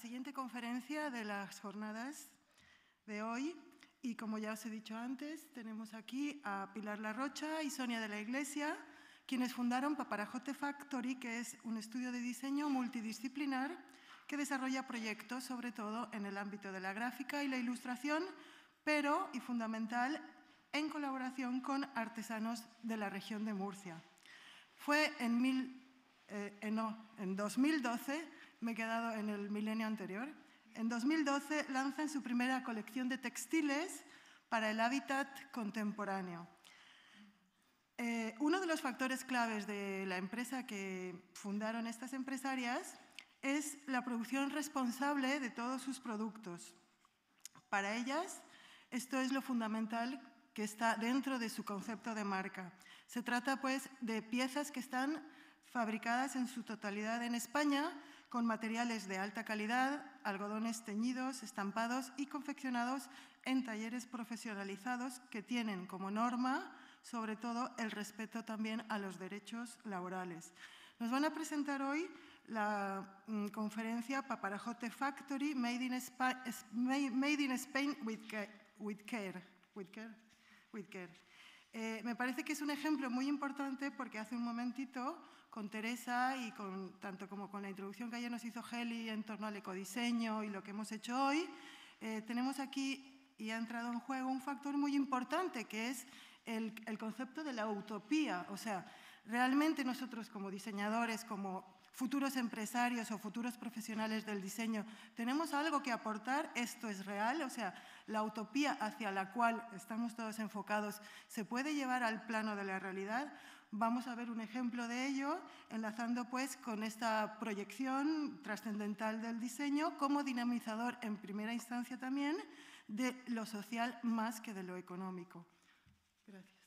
siguiente conferencia de las jornadas de hoy y como ya os he dicho antes, tenemos aquí a Pilar Larrocha y Sonia de la Iglesia, quienes fundaron Paparajote Factory, que es un estudio de diseño multidisciplinar que desarrolla proyectos sobre todo en el ámbito de la gráfica y la ilustración, pero y fundamental en colaboración con artesanos de la región de Murcia. Fue en, mil, eh, no, en 2012, me he quedado en el milenio anterior, en 2012 lanzan su primera colección de textiles para el hábitat contemporáneo. Eh, uno de los factores claves de la empresa que fundaron estas empresarias es la producción responsable de todos sus productos. Para ellas, esto es lo fundamental que está dentro de su concepto de marca. Se trata pues de piezas que están fabricadas en su totalidad en España con materiales de alta calidad, algodones teñidos, estampados y confeccionados en talleres profesionalizados que tienen como norma, sobre todo, el respeto también a los derechos laborales. Nos van a presentar hoy la mm, conferencia Paparajote Factory Made in, Spain with care. Eh, me parece que es un ejemplo muy importante porque hace un momentito con Teresa y con, tanto como con la introducción que ayer nos hizo Heli en torno al ecodiseño y lo que hemos hecho hoy, eh, tenemos aquí y ha entrado en juego un factor muy importante que es el, el concepto de la utopía. O sea, realmente nosotros como diseñadores, como futuros empresarios o futuros profesionales del diseño, tenemos algo que aportar, esto es real, o sea, la utopía hacia la cual estamos todos enfocados se puede llevar al plano de la realidad. Vamos a ver un ejemplo de ello, enlazando pues con esta proyección trascendental del diseño como dinamizador en primera instancia también de lo social más que de lo económico. Gracias.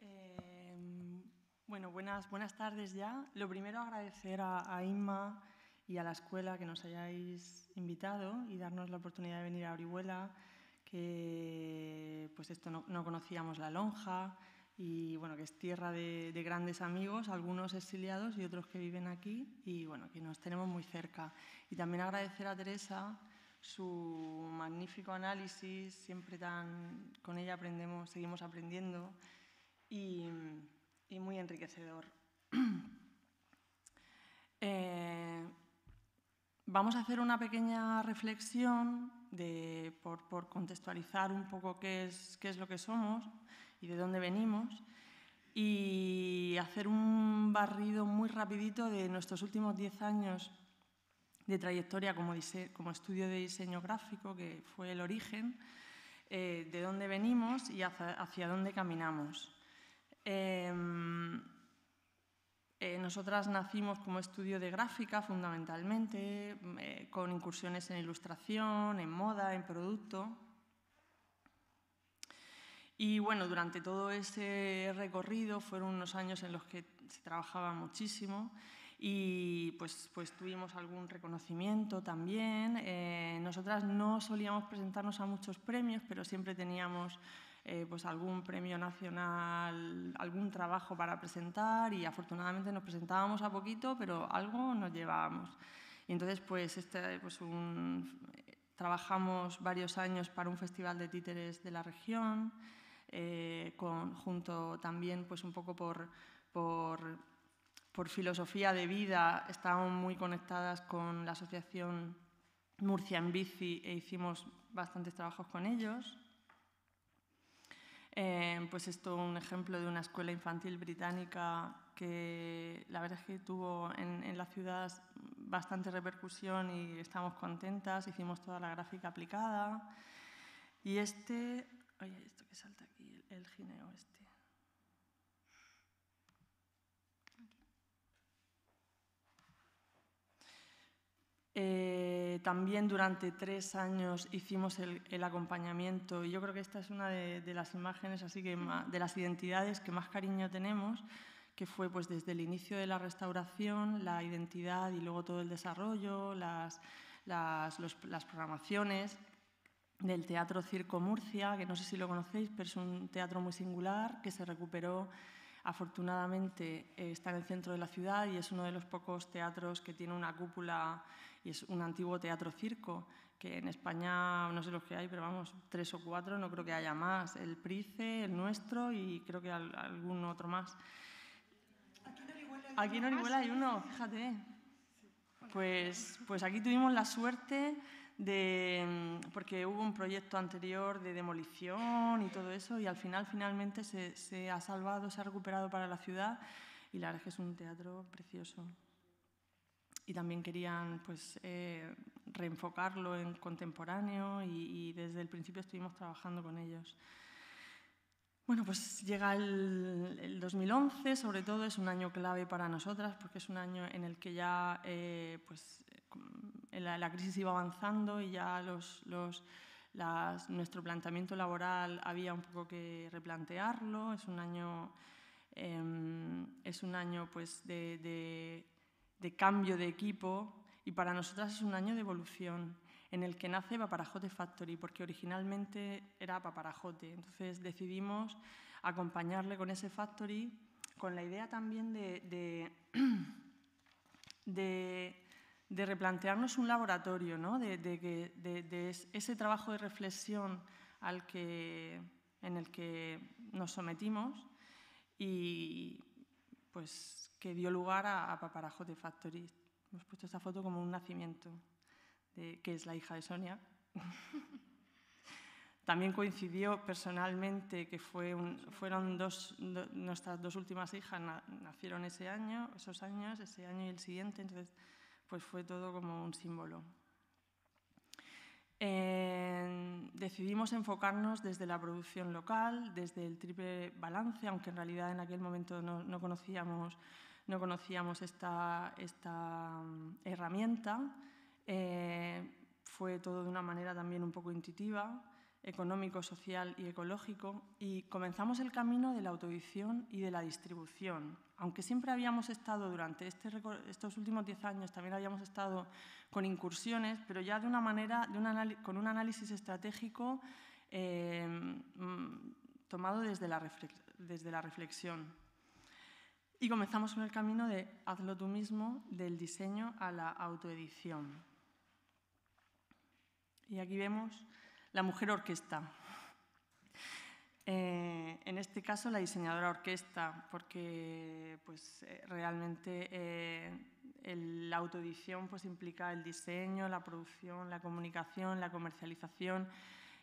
Eh, bueno, buenas, buenas tardes ya. Lo primero agradecer a, a Inma y a la escuela que nos hayáis invitado y darnos la oportunidad de venir a Orihuela, que pues esto no, no conocíamos la lonja, y bueno, que es tierra de, grandes amigos, algunos exiliados y otros que viven aquí y bueno, que nos tenemos muy cerca. Y también agradecer a Teresa su magnífico análisis, siempre tan con ella aprendemos, seguimos aprendiendo y, muy enriquecedor. Eh, vamos a hacer una pequeña reflexión de, por, por, contextualizar un poco qué es, qué es lo que somos y de dónde venimos y hacer un barrido muy rapidito de nuestros últimos 10 años de trayectoria como, como, estudio de diseño gráfico, que fue el origen, eh, de dónde venimos y hacia, dónde caminamos. Em, eh, nosotras nacimos como estudio de gráfica fundamentalmente, eh, con incursiones en ilustración, en moda, en producto. Y bueno, durante todo ese recorrido fueron unos años en los que se trabajaba muchísimo y pues, pues tuvimos algún reconocimiento también. Eh, nosotras no solíamos presentarnos a muchos premios, pero siempre teníamos eh, pues algún premio nacional, algún trabajo para presentar y afortunadamente nos presentábamos a poquito, pero algo nos llevábamos. Y entonces pues, este, pues un, trabajamos varios años para un festival de títeres de la región, eh, junto también pues un poco por, por, por, filosofía de vida, estábamos muy conectadas con la asociación Murcia en Bici e hicimos bastantes trabajos con ellos. Eh, pues esto un ejemplo de una escuela infantil británica que la verdad es que tuvo en, en la ciudad bastante repercusión y estamos contentas, hicimos toda la gráfica aplicada. Y este, oye, esto que salta el gineo este. Eh, también durante tres años hicimos el, acompañamiento y yo creo que esta es una de, las imágenes, así que de las identidades que más cariño tenemos, que fue pues desde el inicio de la restauración, la identidad y luego todo el desarrollo, las, programaciones del Teatro Circo Murcia, que no sé si lo conocéis, pero es un teatro muy singular que se recuperó Afortunadamente eh, está en el centro de la ciudad y es uno de los pocos teatros que tiene una cúpula y es un antiguo teatro circo, que en España no sé los que hay, pero vamos, tres o cuatro, no creo que haya más. El Price, el nuestro y creo que algún otro más. Aquí en Orihuela hay uno, fíjate. Pues, pues aquí tuvimos la suerte de, porque hubo un proyecto anterior de demolición y todo eso, y al final finalmente se, se ha salvado, se ha recuperado para la ciudad, y la verdad es que es un teatro precioso y también querían pues, eh, reenfocarlo en contemporáneo y, desde el principio estuvimos trabajando con ellos. Bueno, pues llega el, 2011, sobre todo es un año clave para nosotras porque es un año en el que ya eh, pues, la, crisis iba avanzando y ya los, los, nuestro planteamiento laboral había un poco que replantearlo. Es un año, em, es un año pues, de de cambio de equipo y para nosotras es un año de evolución en el que nace Paparajote Factory, porque originalmente era Paparajote. Entonces decidimos acompañarle con ese factory, con la idea también de, de, de, replantearnos un laboratorio, ¿no? de, ese trabajo de reflexión al que, en el que nos sometimos y pues que dio lugar a, a Paparajote Factory. Hemos puesto esta foto como un nacimiento, de, que es la hija de Sonia. También coincidió personalmente que fue fueron nuestras dos últimas hijas nacieron ese año, esos años, ese año y el siguiente, entonces pues fue todo como un símbolo. decidimos enfocarnos desde la producción local, desde el triple balance, aunque en realidad en aquel momento no, no conocíamos no conocíamos esta, esta mm, herramienta. Eh, fue todo de una manera también un poco intuitiva, económico, social y ecológico, y comenzamos el camino de la autoedición y de la distribución. Aunque siempre habíamos estado durante este, estos últimos diez años, también habíamos estado con incursiones, pero ya de una manera, con un análisis estratégico eh, mm, tomado desde la, desde la reflexión. Y comenzamos con el camino de hazlo tú mismo, del diseño a la autoedición. Y aquí vemos la mujer orquesta. Eh, en este caso la diseñadora orquesta, porque pues, eh, realmente eh, la autoedición pues, implica el diseño, la producción, la comunicación, la comercialización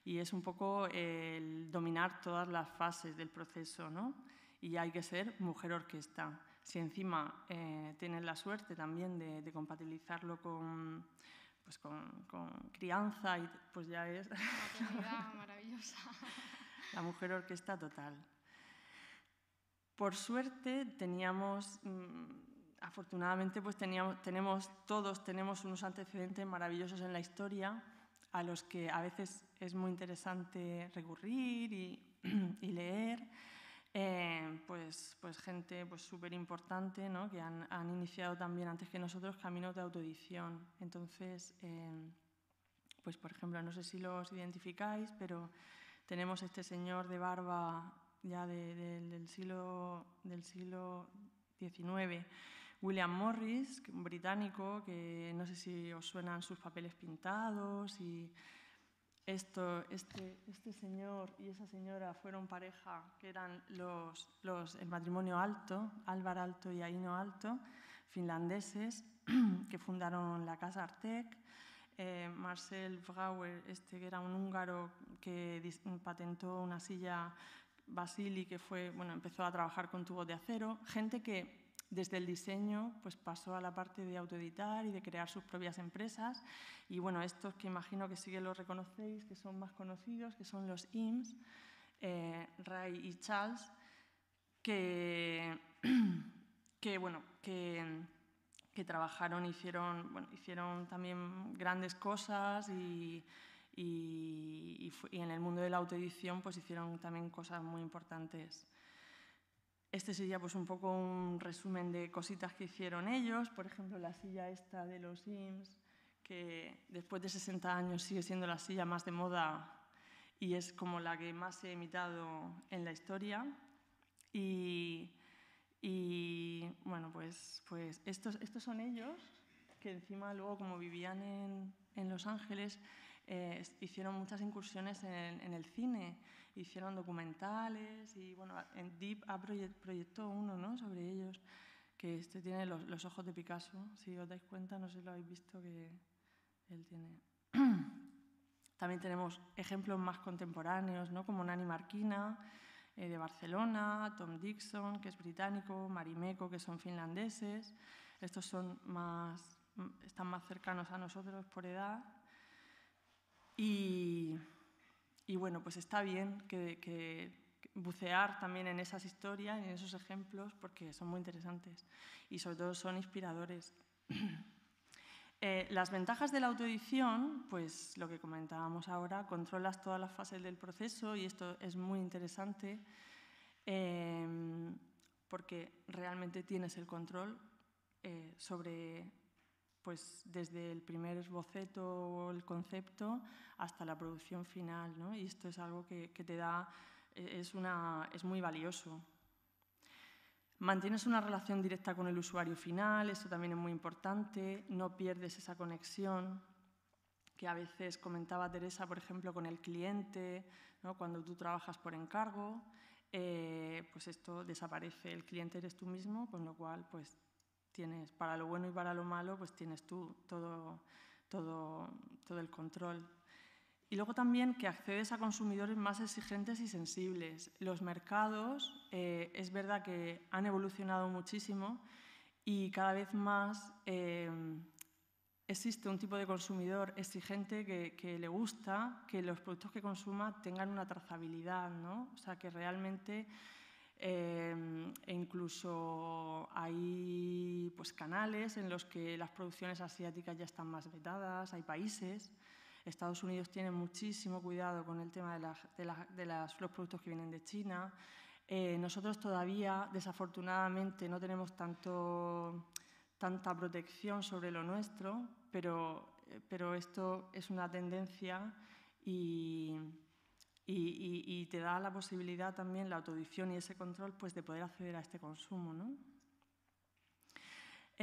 y es un poco el dominar todas las fases del proceso. ¿no? y hay que ser mujer orquesta. Si encima eh, tienes la suerte también de, compatibilizarlo con, pues con, crianza, y, pues ya es maravillosa. la mujer orquesta total. Por suerte teníamos, mm, afortunadamente, pues teníamos, tenemos, todos tenemos unos antecedentes maravillosos en la historia a los que a veces es muy interesante recurrir y, leer. Eh, pues, pues gente pues súper importante ¿no? que han, han, iniciado también antes que nosotros caminos de autoedición. Entonces, eh, pues por ejemplo, no sé si los identificáis, pero tenemos este señor de barba ya del, siglo, del siglo XIX, William Morris, un británico, que no sé si os suenan sus papeles pintados y esto, este, este, señor y esa señora fueron pareja, que eran los, los, el matrimonio Alto, Álvar Alto y Aino Alto, finlandeses, que fundaron la Casa Artec. Eh, Marcel Brauer, este, que era un húngaro que patentó una silla Basili, que fue, bueno, empezó a trabajar con tubos de acero. Gente que desde el diseño pues pasó a la parte de autoeditar y de crear sus propias empresas. Y bueno, estos que imagino que sí que los reconocéis, que son más conocidos, que son los IMS, eh, Ray y Charles, que, que, bueno, que, que trabajaron, hicieron, bueno, hicieron también grandes cosas y, y, en el mundo de la autoedición pues hicieron también cosas muy importantes. Este sería pues un poco un resumen de cositas que hicieron ellos, por ejemplo la silla esta de los Sims, que después de 60 años sigue siendo la silla más de moda y es como la que más ha imitado en la historia. Y Y bueno, pues, pues estos, estos son ellos, que encima luego como vivían en, en Los Ángeles, eh, hicieron muchas incursiones en, en, el cine, hicieron documentales y bueno, en Deep ha proyectó uno ¿no? sobre ellos, que este tiene los, los, ojos de Picasso, si os dais cuenta, no sé si lo habéis visto que él tiene. También tenemos ejemplos más contemporáneos, ¿no? como Nani Marquina, eh, de Barcelona, Tom Dixon, que es británico, Marimeko, que son finlandeses. Estos son más, están más cercanos a nosotros por edad. Y, y bueno, pues está bien que, que, bucear también en esas historias en esos ejemplos porque son muy interesantes y sobre todo son inspiradores. Eh, las ventajas de la autoedición, pues lo que comentábamos ahora, controlas todas las fases del proceso y esto es muy interesante eh, porque realmente tienes el control eh, sobre, pues desde el primer boceto o el concepto hasta la producción final, ¿no? Y esto es algo que, que te da, es, una, es muy valioso. Mantienes una relación directa con el usuario final, esto también es muy importante, no pierdes esa conexión que a veces comentaba Teresa, por ejemplo, con el cliente, ¿no? cuando tú trabajas por encargo, eh, pues esto desaparece, el cliente eres tú mismo, con lo cual pues tienes, para lo bueno y para lo malo, pues tienes tú todo, todo, todo el control. Y luego también que accedes a consumidores más exigentes y sensibles. Los mercados eh, es verdad que han evolucionado muchísimo y cada vez más eh, existe un tipo de consumidor exigente que, le gusta que los productos que consuma tengan una trazabilidad, ¿no? O sea, que realmente eh, e incluso hay pues, canales en los que las producciones asiáticas ya están más vetadas, hay países Estados Unidos tiene muchísimo cuidado con el tema de, de, los productos que vienen de China. Eh, nosotros todavía, desafortunadamente, no tenemos tanto, tanta protección sobre lo nuestro, pero, eh, pero esto es una tendencia y, y, y, te da la posibilidad también, la autoedición y ese control, pues de poder acceder a este consumo. ¿no?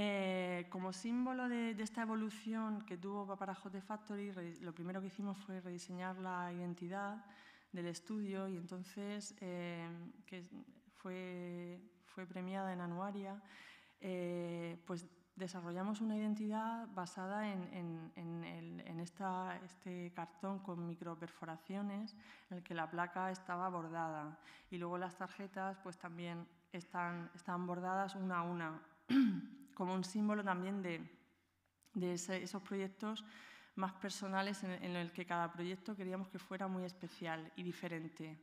Eh, como símbolo de, de, esta evolución que tuvo Paparajote Factory, lo primero que hicimos fue rediseñar la identidad del estudio y entonces, eh, que fue, fue, premiada en Anuaria, eh, pues desarrollamos una identidad basada en, en, en, el, en esta, este cartón con microperforaciones en el que la placa estaba bordada. Y luego las tarjetas pues también están, están bordadas una a una como un símbolo también de, de ese, esos proyectos más personales en, en el que cada proyecto queríamos que fuera muy especial y diferente.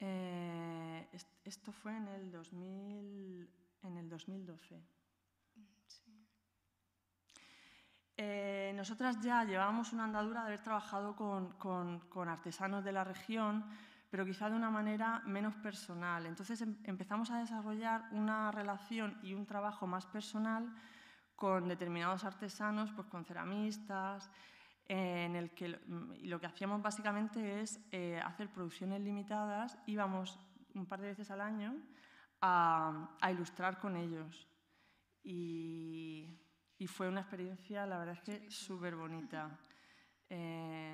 Eh, esto fue en el, 2000, en el 2012. Sí. Eh, nosotras ya llevábamos una andadura de haber trabajado con, con, con artesanos de la región, pero quizá de una manera menos personal. Entonces em, empezamos a desarrollar una relación y un trabajo más personal con determinados artesanos, pues con ceramistas, en el que mm, lo que hacíamos básicamente es eh, hacer producciones limitadas, íbamos un par de veces al año a, a ilustrar con ellos. Y, y, fue una experiencia, la verdad es que súper bonita. Eh,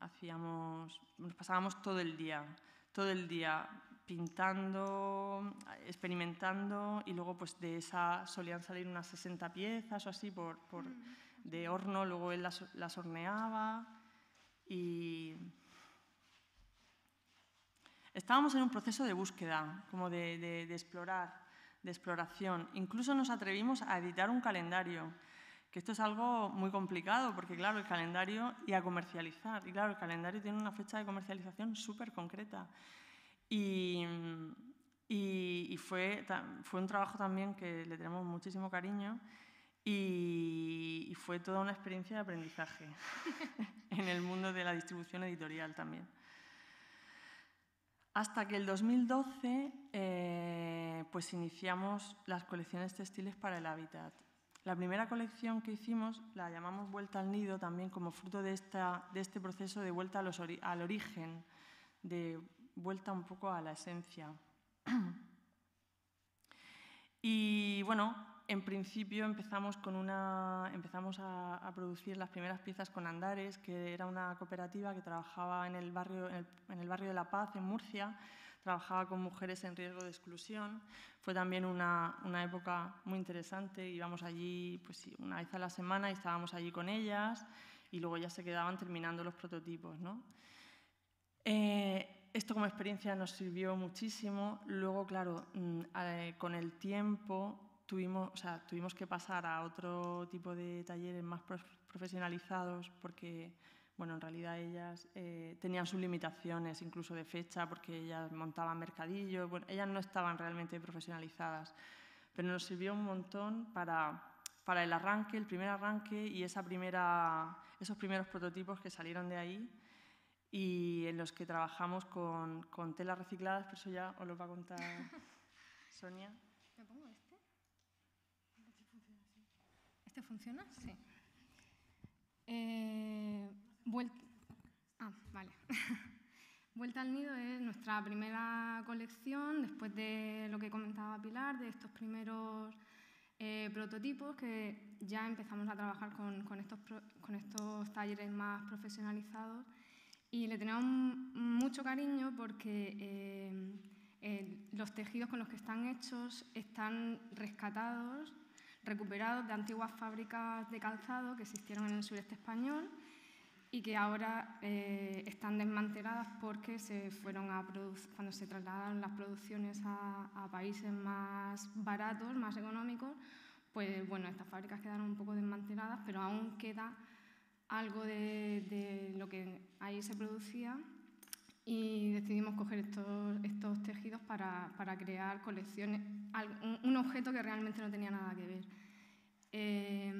hacíamos, nos pasábamos todo el día, todo el día pintando, experimentando y luego pues de esa solían salir unas 60 piezas o así por, por de horno, luego él las, las horneaba y estábamos en un proceso de búsqueda, como de, de, de explorar, de exploración. Incluso nos atrevimos a editar un calendario que esto es algo muy complicado porque, claro, el calendario y a comercializar. Y, claro, el calendario tiene una fecha de comercialización súper concreta. Y, y, fue, fue un trabajo también que le tenemos muchísimo cariño y, y fue toda una experiencia de aprendizaje en el mundo de la distribución editorial también. Hasta que el 2012 eh, pues iniciamos las colecciones textiles para el hábitat. La primera colección que hicimos la llamamos Vuelta al Nido, también como fruto de, esta, de este proceso de vuelta a los ori al origen, de vuelta un poco a la esencia. Y bueno, en principio empezamos, con una, empezamos a, a, producir las primeras piezas con Andares, que era una cooperativa que trabajaba en el barrio, en el, en el barrio de La Paz, en Murcia, trabajaba con mujeres en riesgo de exclusión. Fue también una, una, época muy interesante, íbamos allí pues, una vez a la semana y estábamos allí con ellas y luego ya se quedaban terminando los prototipos. ¿no? Eh, esto como experiencia nos sirvió muchísimo. Luego, claro, mm, eh, con el tiempo tuvimos, o sea, tuvimos que pasar a otro tipo de talleres más profesionalizados porque, bueno, en realidad ellas eh, tenían sus limitaciones, incluso de fecha, porque ellas montaban mercadillos. Bueno, ellas no estaban realmente profesionalizadas, pero nos sirvió un montón para, para el arranque, el primer arranque y esa primera, esos primeros prototipos que salieron de ahí y en los que trabajamos con, con telas recicladas, pero eso ya os lo va a contar Sonia. ¿Me pongo este? ¿Este funciona? Sí. Eh, vuelta, ah. Vuelta al Nido es nuestra primera colección, después de lo que comentaba Pilar, de estos primeros eh, prototipos que ya empezamos a trabajar con, con, estos, con estos talleres más profesionalizados y le tenemos mucho cariño porque eh, eh, los tejidos con los que están hechos están rescatados, recuperados de antiguas fábricas de calzado que existieron en el sureste español y que ahora eh, están desmanteladas porque se fueron a cuando se trasladaron las producciones a, países más baratos, más económicos, pues bueno, estas fábricas quedaron un poco desmanteladas, pero aún queda algo de, lo que ahí se producía y decidimos coger estos, estos tejidos para, crear colecciones, un, objeto que realmente no tenía nada que ver. Eh,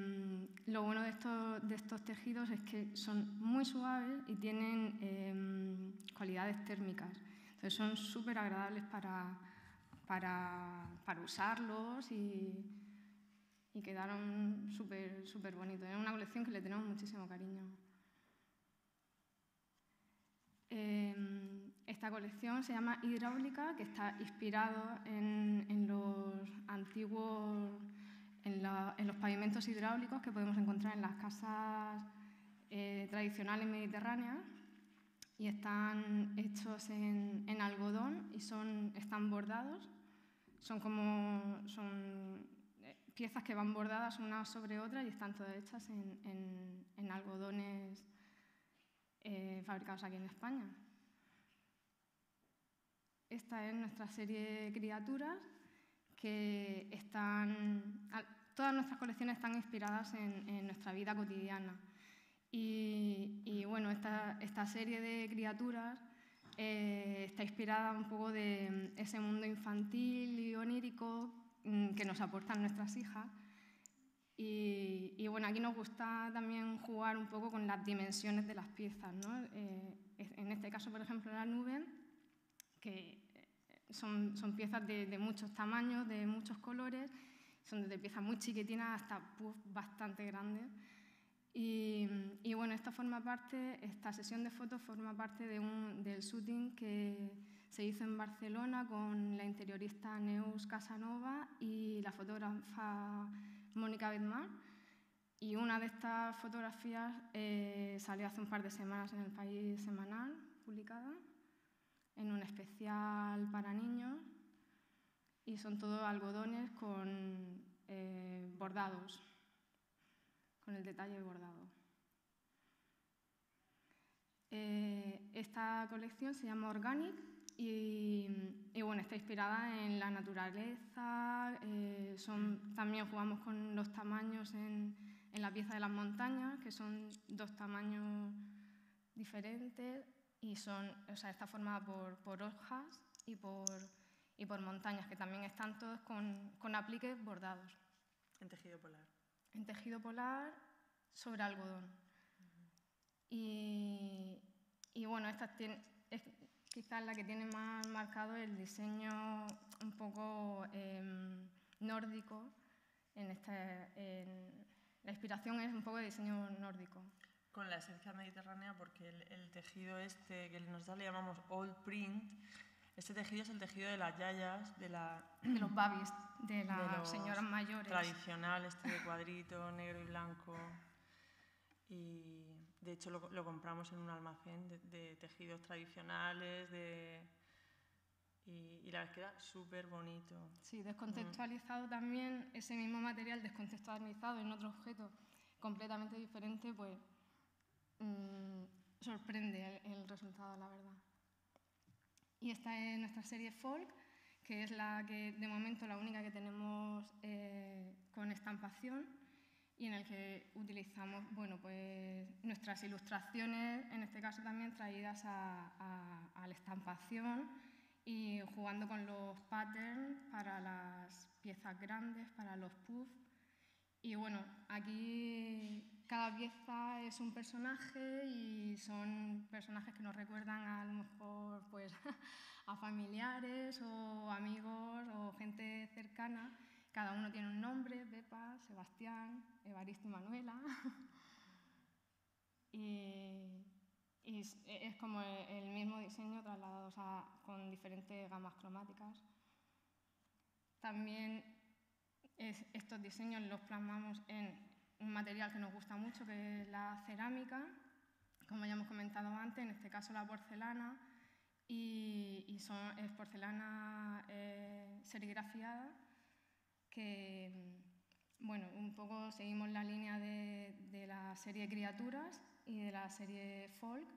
lo bueno de estos, tejidos es que son muy suaves y tienen eh, cualidades térmicas. Entonces son súper agradables para, usarlos y, quedaron súper bonitos. Es una colección que le tenemos muchísimo cariño. Eh, esta colección se llama Hidráulica, que está inspirado en los antiguos, en, los pavimentos hidráulicos que podemos encontrar en las casas eh, tradicionales mediterráneas y están hechos en, en algodón y son, están bordados. Son como son piezas que van bordadas una sobre otra y están todas hechas en, en, en algodones eh, fabricados aquí en España. Esta es nuestra serie de criaturas que están... Todas nuestras colecciones están inspiradas en, en nuestra vida cotidiana. Y, y bueno, esta, esta, serie de criaturas eh, está inspirada un poco de ese mundo infantil y onírico Mm, que nos aportan nuestras hijas. Y, y, bueno, aquí nos gusta también jugar un poco con las dimensiones de las piezas. ¿no? Eh, en este caso, por ejemplo, la nube, que son, son piezas de, de, muchos tamaños, de muchos colores, son desde piezas muy chiquitinas hasta bastante grandes. Y, y, bueno, esta forma parte, esta sesión de fotos forma parte de un, del shooting que se hizo en Barcelona con la interiorista Neus Casanova y la fotógrafa Mónica Bedmar. Y una de estas fotografías eh, salió hace un par de semanas en el País Semanal, publicada, en un especial para niños. Y son todos algodones con eh, bordados, con el detalle bordado. Eh, esta colección se llama Organic y, bueno, está inspirada en la naturaleza, eh, son, también jugamos con los tamaños en, en, la pieza de las montañas, que son dos tamaños diferentes y son, o sea, está formada por, por hojas y por, y por montañas, que también están todos con, con apliques bordados. En tejido polar. En tejido polar sobre algodón. Uh -huh. y, y, bueno, estas tienen quizás la que tiene más marcado el diseño un poco eh, nórdico. En esta, en, la inspiración es un poco de diseño nórdico. Con la esencia mediterránea, porque el, el tejido este que nos da le llamamos old print, Este tejido es el tejido de las yayas, de, la, de los babis, de las señoras mayores. tradicional, este de cuadrito, negro y blanco. Y de hecho lo, lo compramos en un almacén de, de tejidos tradicionales, de, y, y la verdad es que era súper bonito. Sí, descontextualizado también, ese mismo material descontextualizado en otro objeto completamente diferente, pues mm, sorprende el, el resultado, la verdad. Y esta es nuestra serie Folk, que es la que de momento la única que tenemos eh, con estampación y en el que utilizamos bueno, pues, nuestras ilustraciones, en este caso también traídas a, a- a la estampación y jugando con los patterns para las piezas grandes, para los puffs. Y bueno, aquí cada pieza es un personaje y son personajes que nos recuerdan a lo mejor pues, a familiares o amigos o gente cercana. Cada uno tiene un nombre, Pepa, Sebastián, Evaristo y Manuela. y, es, como el mismo diseño trasladados a, con diferentes gamas cromáticas. También es- estos diseños los plasmamos en un material que nos gusta mucho, que es la cerámica, como ya hemos comentado antes, en este caso la porcelana, y, es porcelana eh, serigrafiada, que, bueno, un poco seguimos la línea de, la serie Criaturas y de la serie Folk,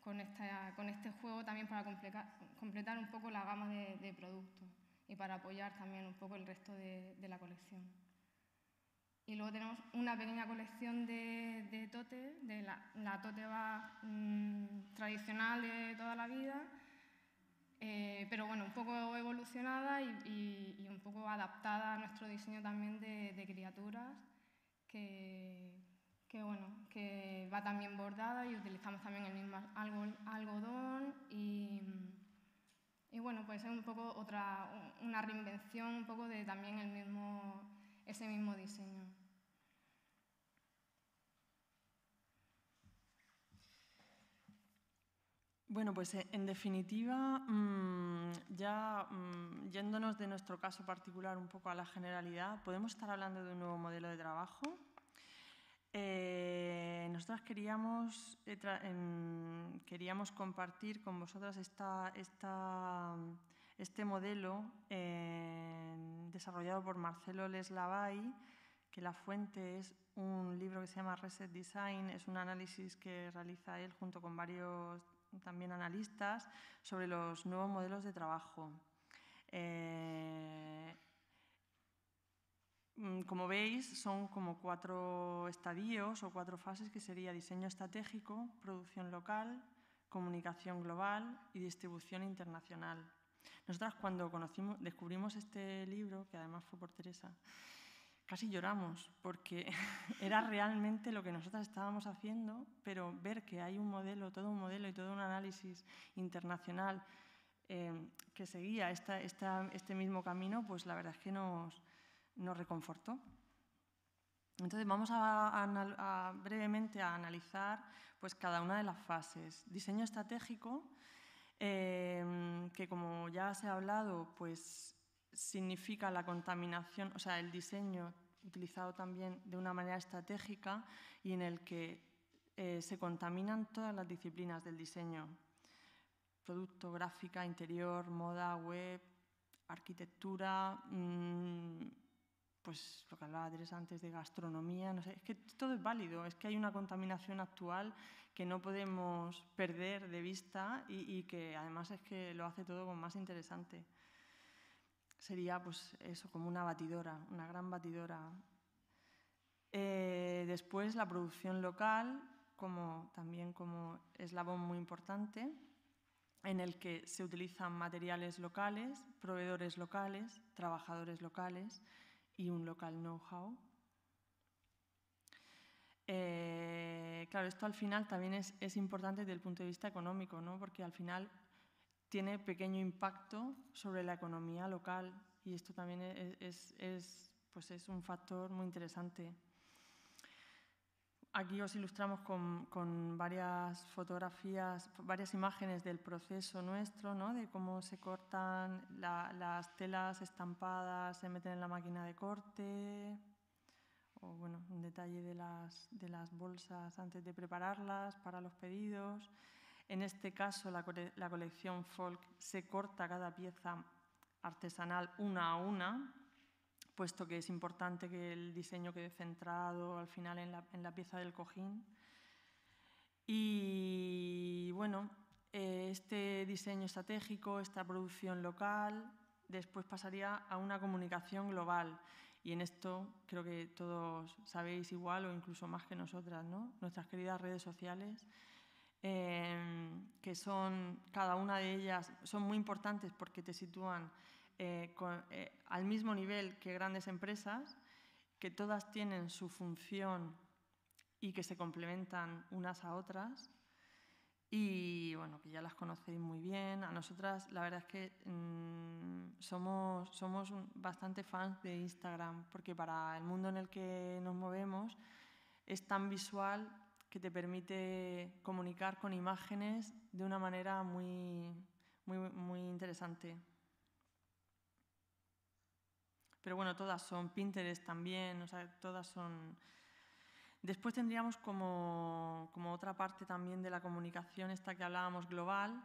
con, esta, con este juego también para completar, completar un poco la gama de, productos y para apoyar también un poco el resto de la colección. Y luego tenemos una pequeña colección de, de tote, de la, la tote bag mm, tradicional de toda la vida, eh, pero bueno, un poco evolucionada y, un poco adaptada a nuestro diseño también de, de criaturas, que, que, bueno, que va también bordada y utilizamos también el mismo algo- algodón y, y bueno, pues es un poco otra, una reinvención un poco de también el mismo, ese mismo diseño. Bueno, pues eh, en definitiva, mm, ya mm, yéndonos de nuestro caso particular un poco a la generalidad, podemos estar hablando de un nuevo modelo de trabajo. Eh, nosotras queríamos, eh, em, queríamos compartir con vosotras esta, este modelo eh, desarrollado por Marcelo Leslavay, que la fuente es un libro que se llama Reset Design, es un análisis que realiza él junto con varios también analistas sobre los nuevos modelos de trabajo. Eh, mm, como veis, son como cuatro estadios o cuatro fases que sería diseño estratégico, producción local, comunicación global y distribución internacional. Nosotras cuando conocimos, descubrimos este libro, que además fue por Teresa, casi lloramos porque era realmente lo que nosotras estábamos haciendo, pero ver que hay un modelo, todo un modelo y todo un análisis internacional eh, que seguía esta, este mismo camino, pues la verdad es que nos, nos reconfortó. Entonces vamos a brevemente a analizar pues, cada una de las fases. Diseño estratégico, eh, que como ya se ha hablado, pues significa la contaminación, o sea, el diseño utilizado también de una manera estratégica y en el que eh, se contaminan todas las disciplinas del diseño. Producto, gráfica, interior, moda, web, arquitectura, mm, pues lo que hablaba Teresa antes de gastronomía, no sé, es que todo es válido, es que hay una contaminación actual que no podemos perder de vista y, y que además es que lo hace todo más interesante. Sería pues eso, como una batidora, una gran batidora. Eh, después la producción local, como, también como eslabón muy importante, en el que se utilizan materiales locales, proveedores locales, trabajadores locales y un local know-how. Eh, claro, esto al final también es, es importante desde el punto de vista económico, ¿no? porque al final tiene pequeño impacto sobre la economía local y esto también es, es- es, pues es un factor muy interesante. aquí os ilustramos con, varias fotografías, varias imágenes del proceso nuestro, ¿no? de cómo se cortan las telas estampadas, se meten en la máquina de corte, o bueno, un detalle de las, de las bolsas antes de prepararlas para los pedidos. En este caso, la, la colección Folk se corta cada pieza artesanal una a una, puesto que es importante que el diseño quede centrado al final en la, en la pieza del cojín. Y bueno, eh, este diseño estratégico, esta producción local, después pasaría a una comunicación global. Y en esto creo que todos sabéis igual o incluso más que nosotras, ¿no? Nuestras queridas redes sociales, eh, que son, cada una de ellas, son muy importantes porque te sitúan eh, eh, al mismo nivel que grandes empresas, que todas tienen su función y que se complementan unas a otras. Y bueno, que ya las conocéis muy bien. A nosotras la verdad es que mm, somos, somos bastante fans de Instagram, porque para el mundo en el que nos movemos es tan visual que te permite comunicar con imágenes de una manera muy, muy, muy interesante. Pero bueno, todas son Pinterest también, o sea, todas son... Después tendríamos como, como otra parte también de la comunicación, esta que hablábamos global,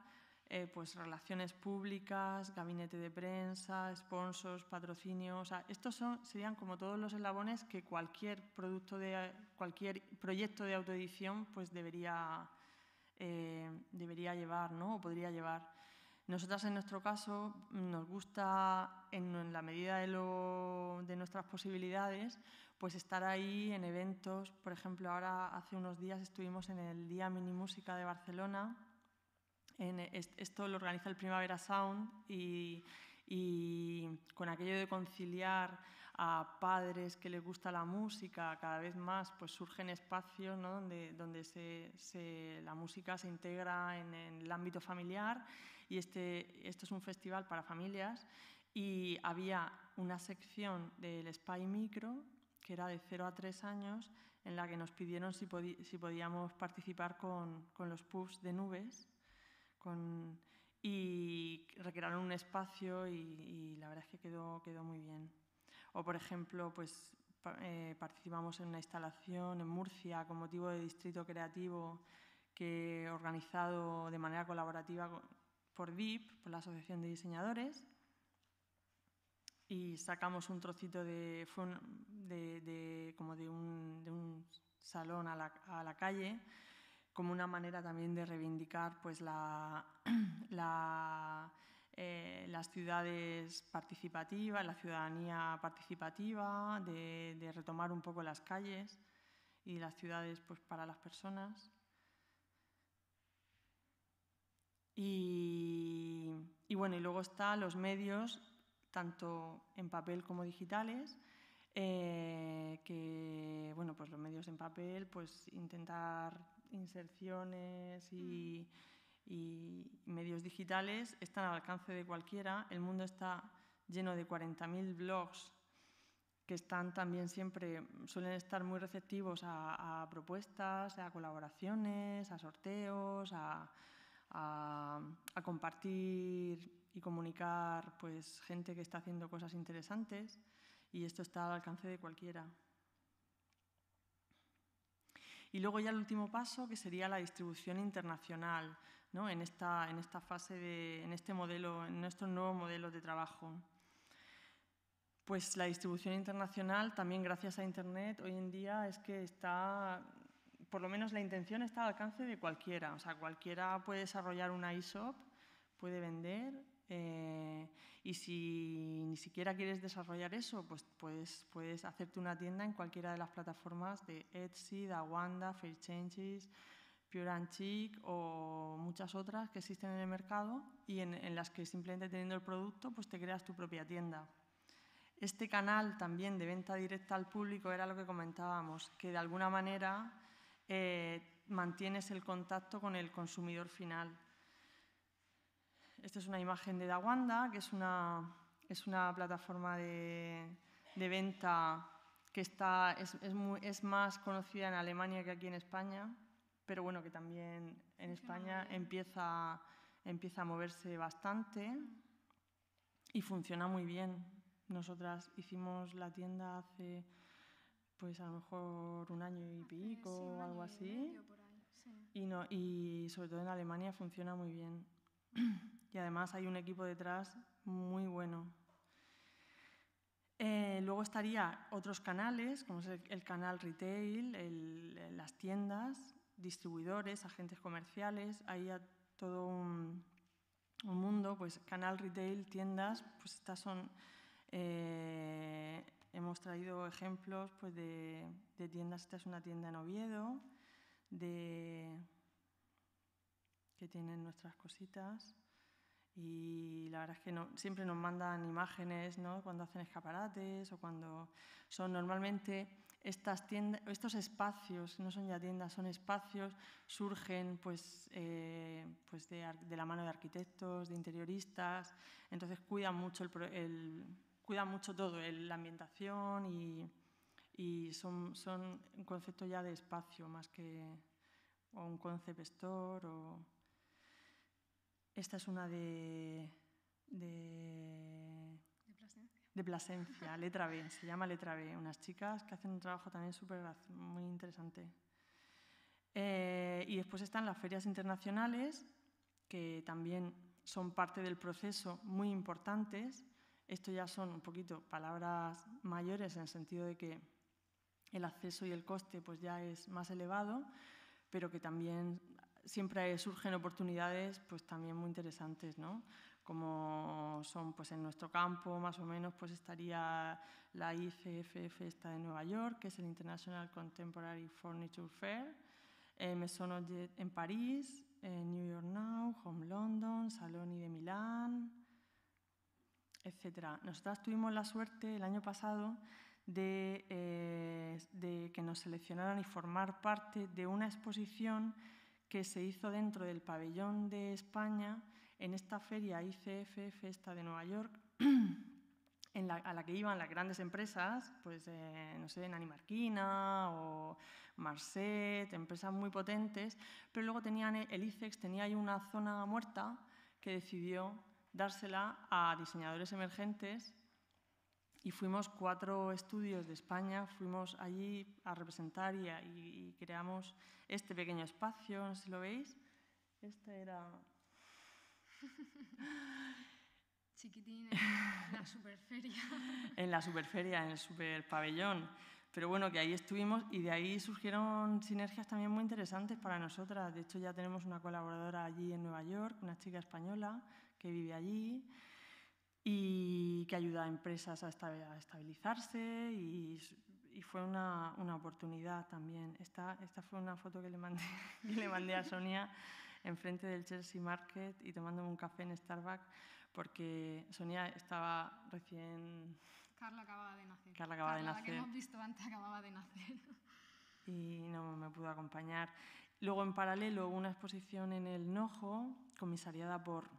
eh, pues relaciones públicas, gabinete de prensa, sponsors, patrocinios. O sea, estos son, serían como todos los eslabones que cualquier producto de cualquier proyecto de autoedición pues debería, eh, debería llevar, ¿no? O podría llevar. Nosotras en nuestro caso nos gusta, en, la medida de, de, nuestras posibilidades, pues estar ahí en eventos. Por ejemplo, ahora hace unos días estuvimos en el Día Mini Música de Barcelona. En, esto lo organiza el Primavera Sound y, y con aquello de conciliar a padres que les gusta la música, cada vez más pues surgen espacios ¿no? donde, donde se, la música se integra en, en el ámbito familiar y este, esto es un festival para familias y había una sección del Spy Micro que era de 0 a 3 años en la que nos pidieron si, si podíamos participar con, con, los puffs de nubes con, y recrearon un espacio y, y, la verdad es que quedó, quedó muy bien. O por ejemplo, pues eh, participamos en una instalación en Murcia con motivo de distrito creativo que organizado de manera colaborativa por VIP, por la Asociación de Diseñadores, y sacamos un trocito de, de, como de un, de un salón a la, a la, calle como una manera también de reivindicar pues, eh, las ciudades participativas, la ciudadanía participativa, de, de, retomar un poco las calles y las ciudades pues, para las personas. Y, bueno, y luego están los medios, tanto en papel como digitales, eh, que, bueno, pues los medios en papel, pues intentar inserciones y, y, medios digitales están al alcance de cualquiera. El mundo está lleno de 40.000 blogs que están también siempre, suelen estar muy receptivos a, a propuestas, a colaboraciones, a sorteos, a, a, compartir y comunicar pues, gente que está haciendo cosas interesantes y esto está al alcance de cualquiera. Y luego ya el último paso, que sería la distribución internacional, ¿no? en, esta, en esta fase, de, en este modelo, en nuestro nuevo modelo de trabajo. Pues la distribución internacional, también gracias a Internet, hoy en día es que está por lo menos la intención está al alcance de cualquiera. O sea, cualquiera puede desarrollar una ISOP, puede vender, eh, y si ni siquiera quieres desarrollar eso, pues puedes, hacerte una tienda en cualquiera de las plataformas de Etsy, Dawanda, Fairchanges, Pure and Chic o muchas otras que existen en el mercado y en, en, las que simplemente teniendo el producto pues te creas tu propia tienda. Este canal también de venta directa al público era lo que comentábamos, que de alguna manera eh, mantienes el contacto con el consumidor final. Esta es una imagen de Dawanda, que es una, es una plataforma de, de venta que está, es, es, muy, es, más conocida en Alemania que aquí en España, pero bueno, que también en España empieza, empieza a moverse bastante y funciona muy bien. Nosotras hicimos la tienda hace, pues a lo mejor un año y pico o algo así. Y, no, y sobre todo en Alemania funciona muy bien. y además hay un equipo detrás muy bueno. Eh, luego estaría otros canales, como es el, canal retail, las tiendas, distribuidores, agentes comerciales, hay todo un, un, mundo, pues canal retail, tiendas, pues estas son, eh, hemos traído ejemplos pues de, de, tiendas, esta es una tienda en Oviedo, de, que tienen nuestras cositas, y la verdad es que no, siempre nos mandan imágenes ¿no? cuando hacen escaparates o cuando son normalmente estas tiendas, estos espacios, no son ya tiendas, son espacios, surgen pues, eh, pues de, de, la mano de arquitectos, de interioristas, entonces cuidan mucho, el, el cuidan mucho todo, el, la ambientación y, y son, son, un concepto ya de espacio más que o un concept store o esta es una de... de de Plasencia, letra B, se llama letra B, unas chicas que hacen un trabajo también súper muy interesante. Eh, y después están las ferias internacionales, que también son parte del proceso muy importantes. Esto ya son un poquito palabras mayores en el sentido de que el acceso y el coste pues ya es más elevado, pero que también siempre surgen oportunidades pues también muy interesantes, ¿no? Como son pues en nuestro campo más o menos pues estaría la ICFF esta de Nueva York, que es el International Contemporary Furniture Fair, eh, Mesonojet en París, New York Now, Home London, Saloni de Milán, etc. Nosotras tuvimos la suerte el año pasado de, eh, de que nos seleccionaran y formar parte de una exposición que se hizo dentro del pabellón de España en esta feria ICFF, esta de Nueva York, en la, a la que iban las grandes empresas, pues eh, no sé, Nani Marquina o Marset, empresas muy potentes, pero luego tenían el ICEX tenía ahí una zona muerta que decidió dársela a diseñadores emergentes y fuimos cuatro estudios de España, fuimos allí a representar y, y, creamos este pequeño espacio, no sé si lo veis. Este era... Chiquitín, en la superferia. en la superferia, en el superpabellón. Pero bueno, que ahí estuvimos y de ahí surgieron sinergias también muy interesantes para nosotras. De hecho, ya tenemos una colaboradora allí en Nueva York, una chica española que vive allí y que ayuda a empresas a estabilizarse y, y fue una, una, oportunidad también. Esta, esta fue una foto que le mandé, que le mandé a Sonia enfrente del Chelsea Market y tomándome un café en Starbucks porque Sonia estaba recién... Carla acababa de nacer. Carla acababa Carla, de nacer. La que hemos visto antes acababa de nacer. Y no me pudo acompañar. Luego, en paralelo, una exposición en el Nojo, comisariada por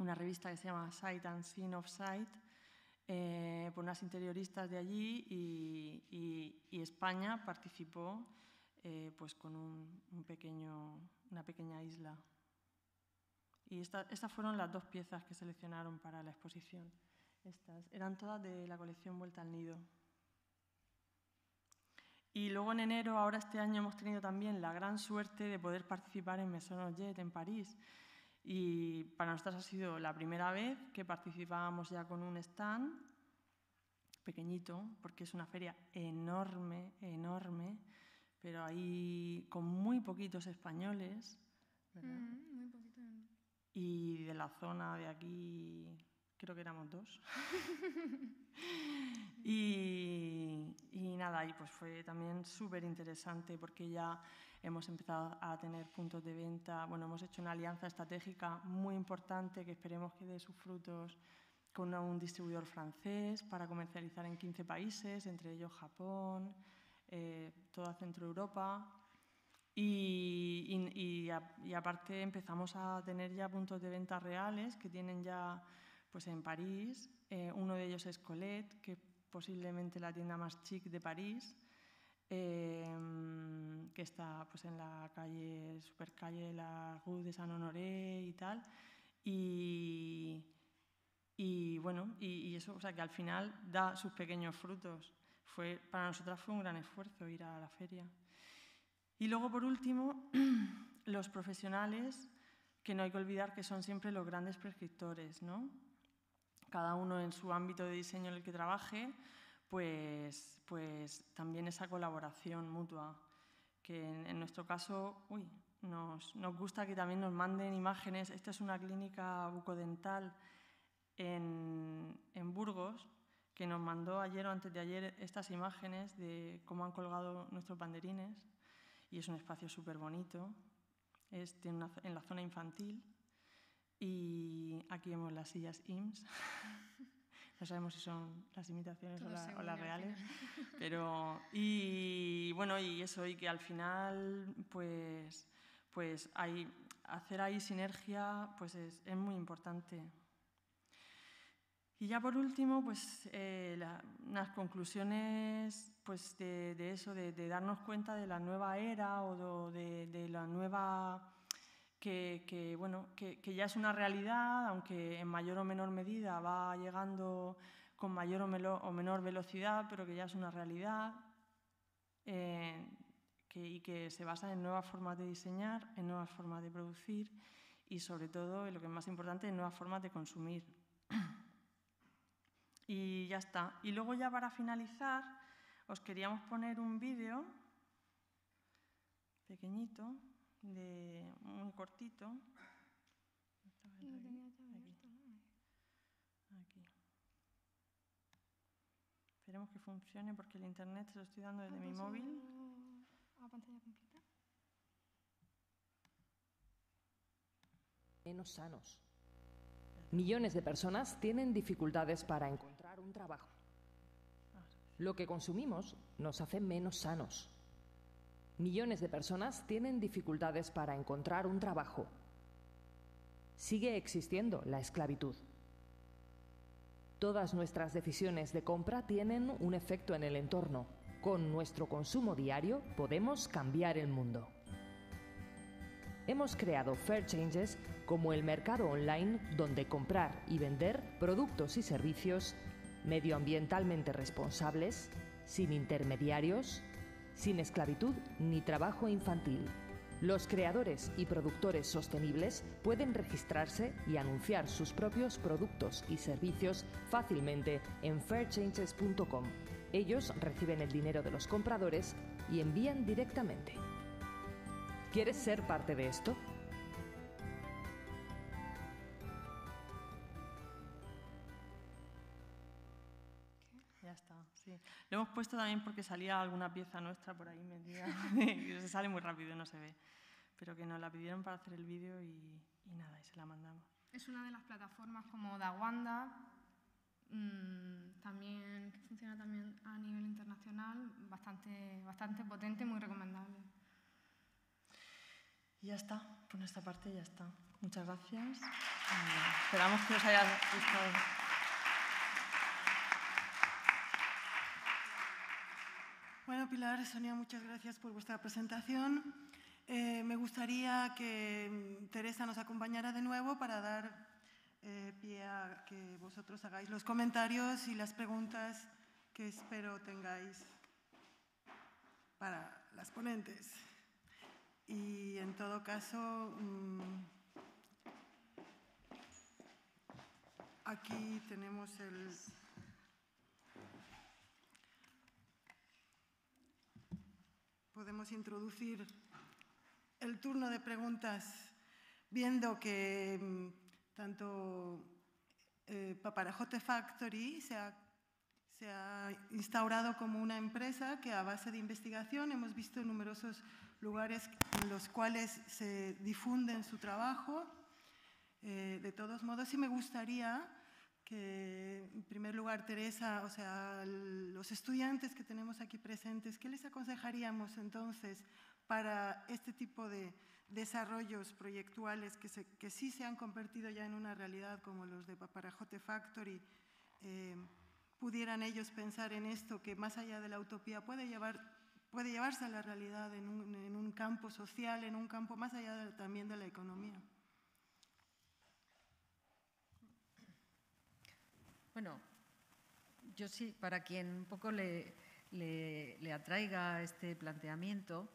una revista que se llama Sight and Scene of Sight, eh, por unas interioristas de allí y, y, y España participó eh, pues con un, un, pequeño, una pequeña isla. Y esta, estas fueron las dos piezas que seleccionaron para la exposición. Estas eran todas de la colección Vuelta al Nido. Y luego en enero, ahora este año, hemos tenido también la gran suerte de poder participar en Maison Jet en París. Y para nosotros ha sido la primera vez que participábamos ya con un stand pequeñito, porque es una feria enorme, enorme, pero ahí con muy poquitos españoles. Mm, muy poquito. Y de la zona de aquí, creo que éramos dos. y, nada, y pues fue también súper interesante porque ya hemos empezado a tener puntos de venta, bueno, hemos hecho una alianza estratégica muy importante que esperemos que dé sus frutos con un distribuidor francés para comercializar en 15 países, entre ellos Japón, eh, toda Centro Europa. Y, aparte empezamos a tener ya puntos de venta reales que tienen ya pues en París. Eh, uno de ellos es Colette, que posiblemente la tienda más chic de París, em, que está pues, en la calle, supercalle la Rue de Saint Honoré y tal. Y, y bueno, y, eso, o sea, que al final da sus pequeños frutos. Fue, para nosotras fue un gran esfuerzo ir a la feria. Y luego, por último, los profesionales, que no hay que olvidar que son siempre los grandes prescriptores, ¿no? Cada uno en su ámbito de diseño en el que trabaje, pues, pues también esa colaboración mutua, que en, nuestro caso, uy, nos, nos, gusta que también nos manden imágenes. Esta es una clínica bucodental en, en Burgos, que nos mandó ayer o antes de ayer estas imágenes de cómo han colgado nuestros banderines y es un espacio súper bonito. Es en la zona infantil y aquí vemos las sillas IMSS. no sabemos si son las imitaciones o, las reales. Pero, y bueno, y eso, y que al final, pues, pues hay, hacer ahí sinergia pues es, es muy importante. Y ya por último, pues eh, unas conclusiones pues, de, eso, de, darnos cuenta de la nueva era o de, la nueva... Que, bueno, que, ya es una realidad, aunque en mayor o menor medida va llegando con mayor o, menor velocidad, pero que ya es una realidad eh, y que se basa en nuevas formas de diseñar, en nuevas formas de producir y sobre todo, y lo que es más importante, en nuevas formas de consumir. Y ya está. Y luego ya para finalizar, os queríamos poner un vídeo pequeñito, de, muy cortito. Aquí. Esperemos que funcione porque el internet se lo estoy dando desde mi móvil. ¿A pantalla completa? Menos sanos. Millones de personas tienen dificultades para encontrar un trabajo. Lo que consumimos nos hace menos sanos. Millones de personas tienen dificultades para encontrar un trabajo. Sigue existiendo la esclavitud. Todas nuestras decisiones de compra tienen un efecto en el entorno. Con nuestro consumo diario podemos cambiar el mundo. Hemos creado Fair Changes como el mercado online donde comprar y vender productos y servicios medioambientalmente responsables, sin intermediarios, sin esclavitud ni trabajo infantil. Los creadores y productores sostenibles pueden registrarse y anunciar sus propios productos y servicios fácilmente en fairchanges.com. Ellos reciben el dinero de los compradores y envían directamente. ¿Quieres ser parte de esto? Lo hemos puesto también porque salía alguna pieza nuestra por ahí metida. se sale muy rápido, no se ve. Pero que nos la pidieron para hacer el vídeo y, nada, y se la mandamos. Es una de las plataformas como Dawanda, mmm, también, que funciona también a nivel internacional, bastante, bastante potente y muy recomendable. Y ya está, por nuestra parte ya está. Muchas gracias. esperamos que os haya gustado. Bueno, Pilar, Sonia, muchas gracias por vuestra presentación. Eh, me gustaría que Teresa nos acompañara de nuevo para dar eh, pie a que vosotros hagáis los comentarios y las preguntas que espero tengáis para las ponentes. Y en todo caso, mm, aquí tenemos el podemos introducir el turno de preguntas viendo que mm, tanto eh, Paparajote Factory se ha, se ha, instaurado como una empresa que a base de investigación hemos visto numerosos lugares en los cuales se difunden su trabajo. Eh, de todos modos, sí me gustaría en primer lugar, Teresa, o sea, los estudiantes que tenemos aquí presentes, ¿qué les aconsejaríamos entonces para este tipo de desarrollos proyectuales que, sí se han convertido ya en una realidad, como los de Paparajote Factory? Eh, pudieran ellos pensar en esto, que más allá de la utopía puede, llevar, puede llevarse a la realidad en un, campo social, en un campo más allá también de la economía. Bueno, yo sí, para quien un poco le, le, atraiga este planteamiento,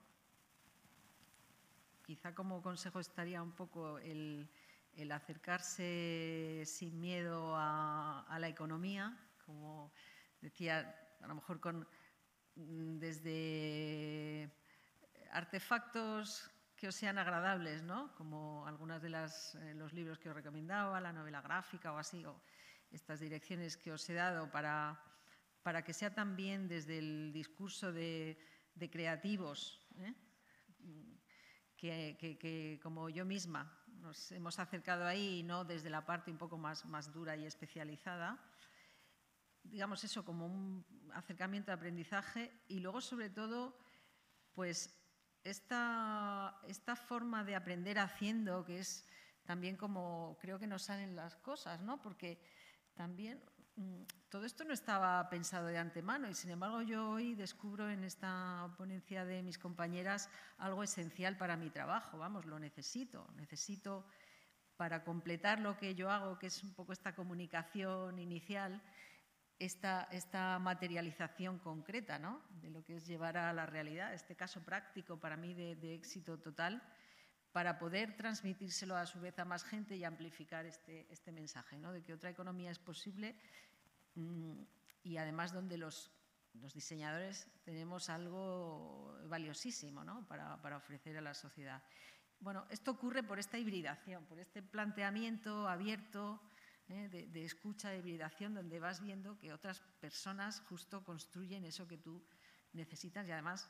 quizá como consejo estaría un poco el, el acercarse sin miedo a, la economía, como decía, a lo mejor con, desde artefactos que os sean agradables, ¿no? como algunos de las, eh, los libros que os recomendaba, la novela gráfica o así, o estas direcciones que os he dado para, para que sea también desde el discurso de, de creativos, ¿eh? que, que, que, como yo misma nos hemos acercado ahí, no desde la parte un poco más, más dura y especializada, digamos eso como un acercamiento de aprendizaje y luego sobre todo pues esta, esta forma de aprender haciendo que es también como creo que nos salen las cosas, ¿no? Porque también mm, todo esto no estaba pensado de antemano y sin embargo yo hoy descubro en esta ponencia de mis compañeras algo esencial para mi trabajo, vamos, lo necesito, necesito para completar lo que yo hago, que es un poco esta comunicación inicial, esta, materialización concreta ¿no? de lo que es llevar a la realidad, este caso práctico para mí de éxito total, para poder transmitírselo a su vez a más gente y amplificar este, este mensaje, ¿no? de que otra economía es posible mmm, y además donde los, los, diseñadores tenemos algo valiosísimo ¿no? para, para ofrecer a la sociedad. Bueno, esto ocurre por esta hibridación, por este planteamiento abierto, ¿eh? de, de, escucha, de hibridación, donde vas viendo que otras personas justo construyen eso que tú necesitas y además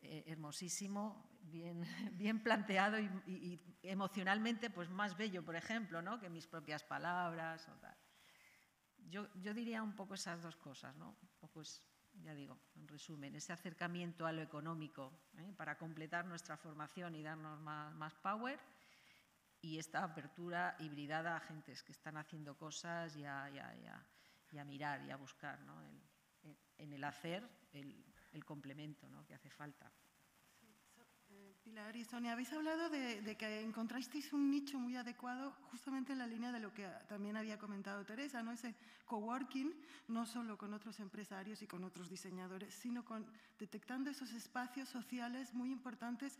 eh, hermosísimo, bien, bien planteado y, emocionalmente pues más bello, por ejemplo, ¿no? que mis propias palabras. Yo, yo diría un poco esas dos cosas, ¿no? Un ya digo, en resumen, ese acercamiento a lo económico ¿eh? para completar nuestra formación y darnos más, más power y esta apertura hibridada a gentes que están haciendo cosas y a, y a, a, a mirar y a buscar ¿no? en el hacer el, el complemento ¿no? que hace falta. Eh, Pilar y Sonia, habéis hablado de, de, que encontrasteis un nicho muy adecuado justamente en la línea de lo que también había comentado Teresa, ¿no? ese coworking, no solo con otros empresarios y con otros diseñadores, sino con, detectando esos espacios sociales muy importantes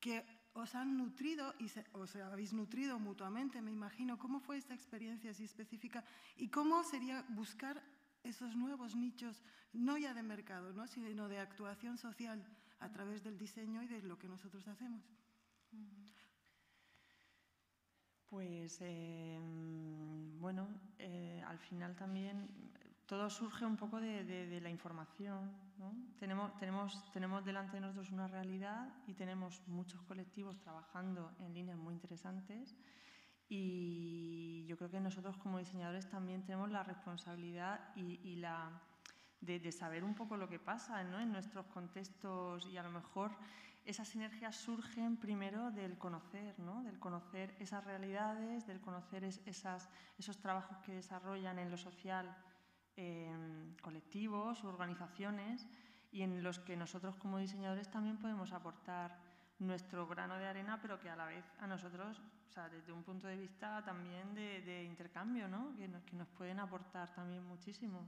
que os han nutrido y se, os habéis nutrido mutuamente, me imagino. ¿Cómo fue esta experiencia así específica? ¿Y cómo sería buscar esos nuevos nichos, no ya de mercado, ¿no? sino de actuación social a través del diseño y de lo que nosotros hacemos? Pues eh, bueno, eh, al final también todo surge un poco de, la información. ¿no? Tenemos, tenemos, tenemos delante de nosotros una realidad y tenemos muchos colectivos trabajando en líneas muy interesantes. Y yo creo que nosotros como diseñadores también tenemos la responsabilidad y la, de, saber un poco lo que pasa en nuestros contextos y a lo mejor esas sinergias surgen primero del conocer, ¿no? del conocer esas realidades, del conocer es, esas, esos trabajos que desarrollan en lo social colectivos, organizaciones y en los que nosotros como diseñadores también podemos aportar nuestro grano de arena, pero que a la vez a nosotros, o sea, desde un punto de vista también de, de intercambio, ¿no? que, nos, que nos pueden aportar también muchísimo.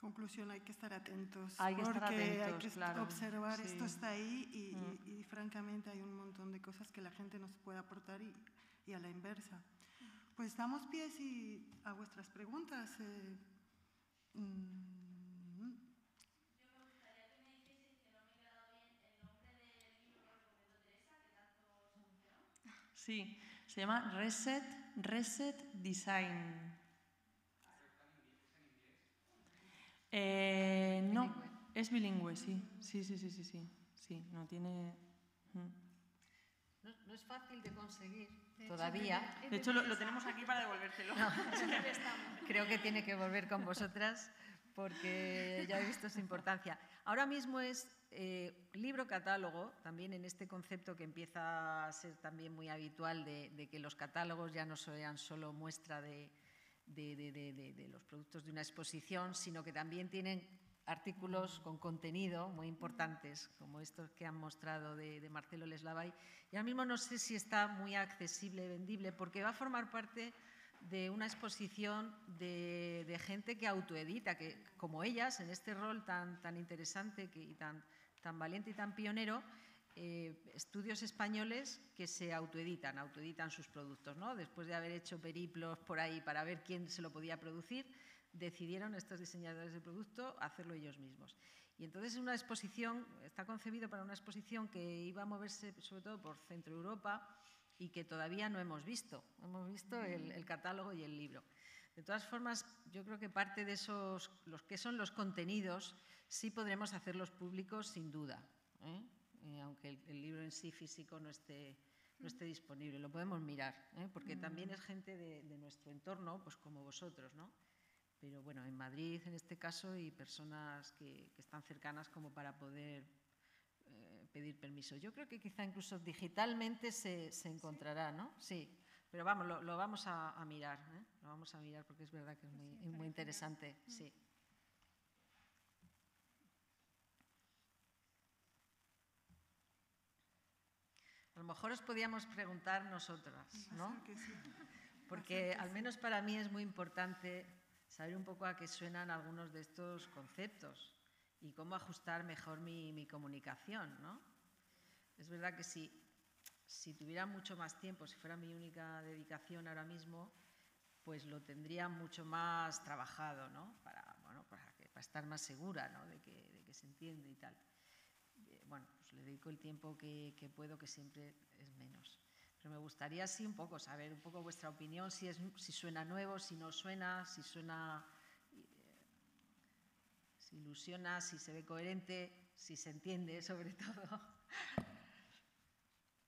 Conclusión, hay que estar atentos. Hay que estar atentos, hay que claro. observar, sí. esto está ahí y, mm. y, y, francamente hay un montón de cosas que la gente nos puede aportar y, y a la inversa. Pues damos pies y a vuestras preguntas. Eh, Mm. Sí, se llama Reset, Reset Design. Eh, no, es bilingüe, sí. Sí, sí, sí, sí, sí. Sí, no tiene. Mm. No, no es fácil de conseguir de todavía. De hecho, lo, lo, tenemos aquí para devolvértelo. No, creo que tiene que volver con vosotras porque ya he visto su importancia. Ahora mismo es eh, libro catálogo, también en este concepto que empieza a ser también muy habitual de, de que los catálogos ya no sean solo muestra de, de, los productos de una exposición, sino que también tienen artículos con contenido muy importantes, como estos que han mostrado de, Marcelo Leslavay. Y ahora mismo no sé si está muy accesible, vendible, porque va a formar parte de una exposición de, gente que autoedita, que como ellas, en este rol tan, tan interesante y tan, tan valiente y tan pionero, eh, estudios españoles que se autoeditan, autoeditan sus productos. ¿no? Después de haber hecho periplos por ahí para ver quién se lo podía producir, decidieron estos diseñadores de producto hacerlo ellos mismos. Y entonces una exposición, está concebido para una exposición que iba a moverse sobre todo por Centro Europa y que todavía no hemos visto. Hemos visto el, el catálogo y el libro. De todas formas, yo creo que parte de esos, los que son los contenidos, sí podremos hacerlos públicos sin duda. ¿eh? Eh, aunque el, libro en sí físico no esté, no esté disponible. Lo podemos mirar, ¿eh? porque también mm. es gente de, nuestro entorno, pues como vosotros, ¿no? Pero bueno, en Madrid en este caso y personas que, están cercanas como para poder eh, pedir permiso. Yo creo que quizá incluso digitalmente se, se encontrará, ¿no? Sí, pero vamos, lo, vamos a, mirar, Lo vamos a mirar porque es verdad que es muy, muy interesante, mm. sí. A lo mejor os podíamos preguntar nosotras, ¿no? Porque al menos para mí es muy importante saber un poco a qué suenan algunos de estos conceptos y cómo ajustar mejor mi, comunicación, ¿no? Es verdad que si, si tuviera mucho más tiempo, si fuera mi única dedicación ahora mismo, pues lo tendría mucho más trabajado, ¿no? Para, bueno, para, estar más segura, ¿no? De que, de que se entiende y tal pues le dedico el tiempo que, puedo, que siempre es menos. Pero me gustaría sí un poco saber un poco vuestra opinión, si, es, si suena nuevo, si no suena, si suena, eh, si ilusiona, si se ve coherente, si se entiende sobre todo.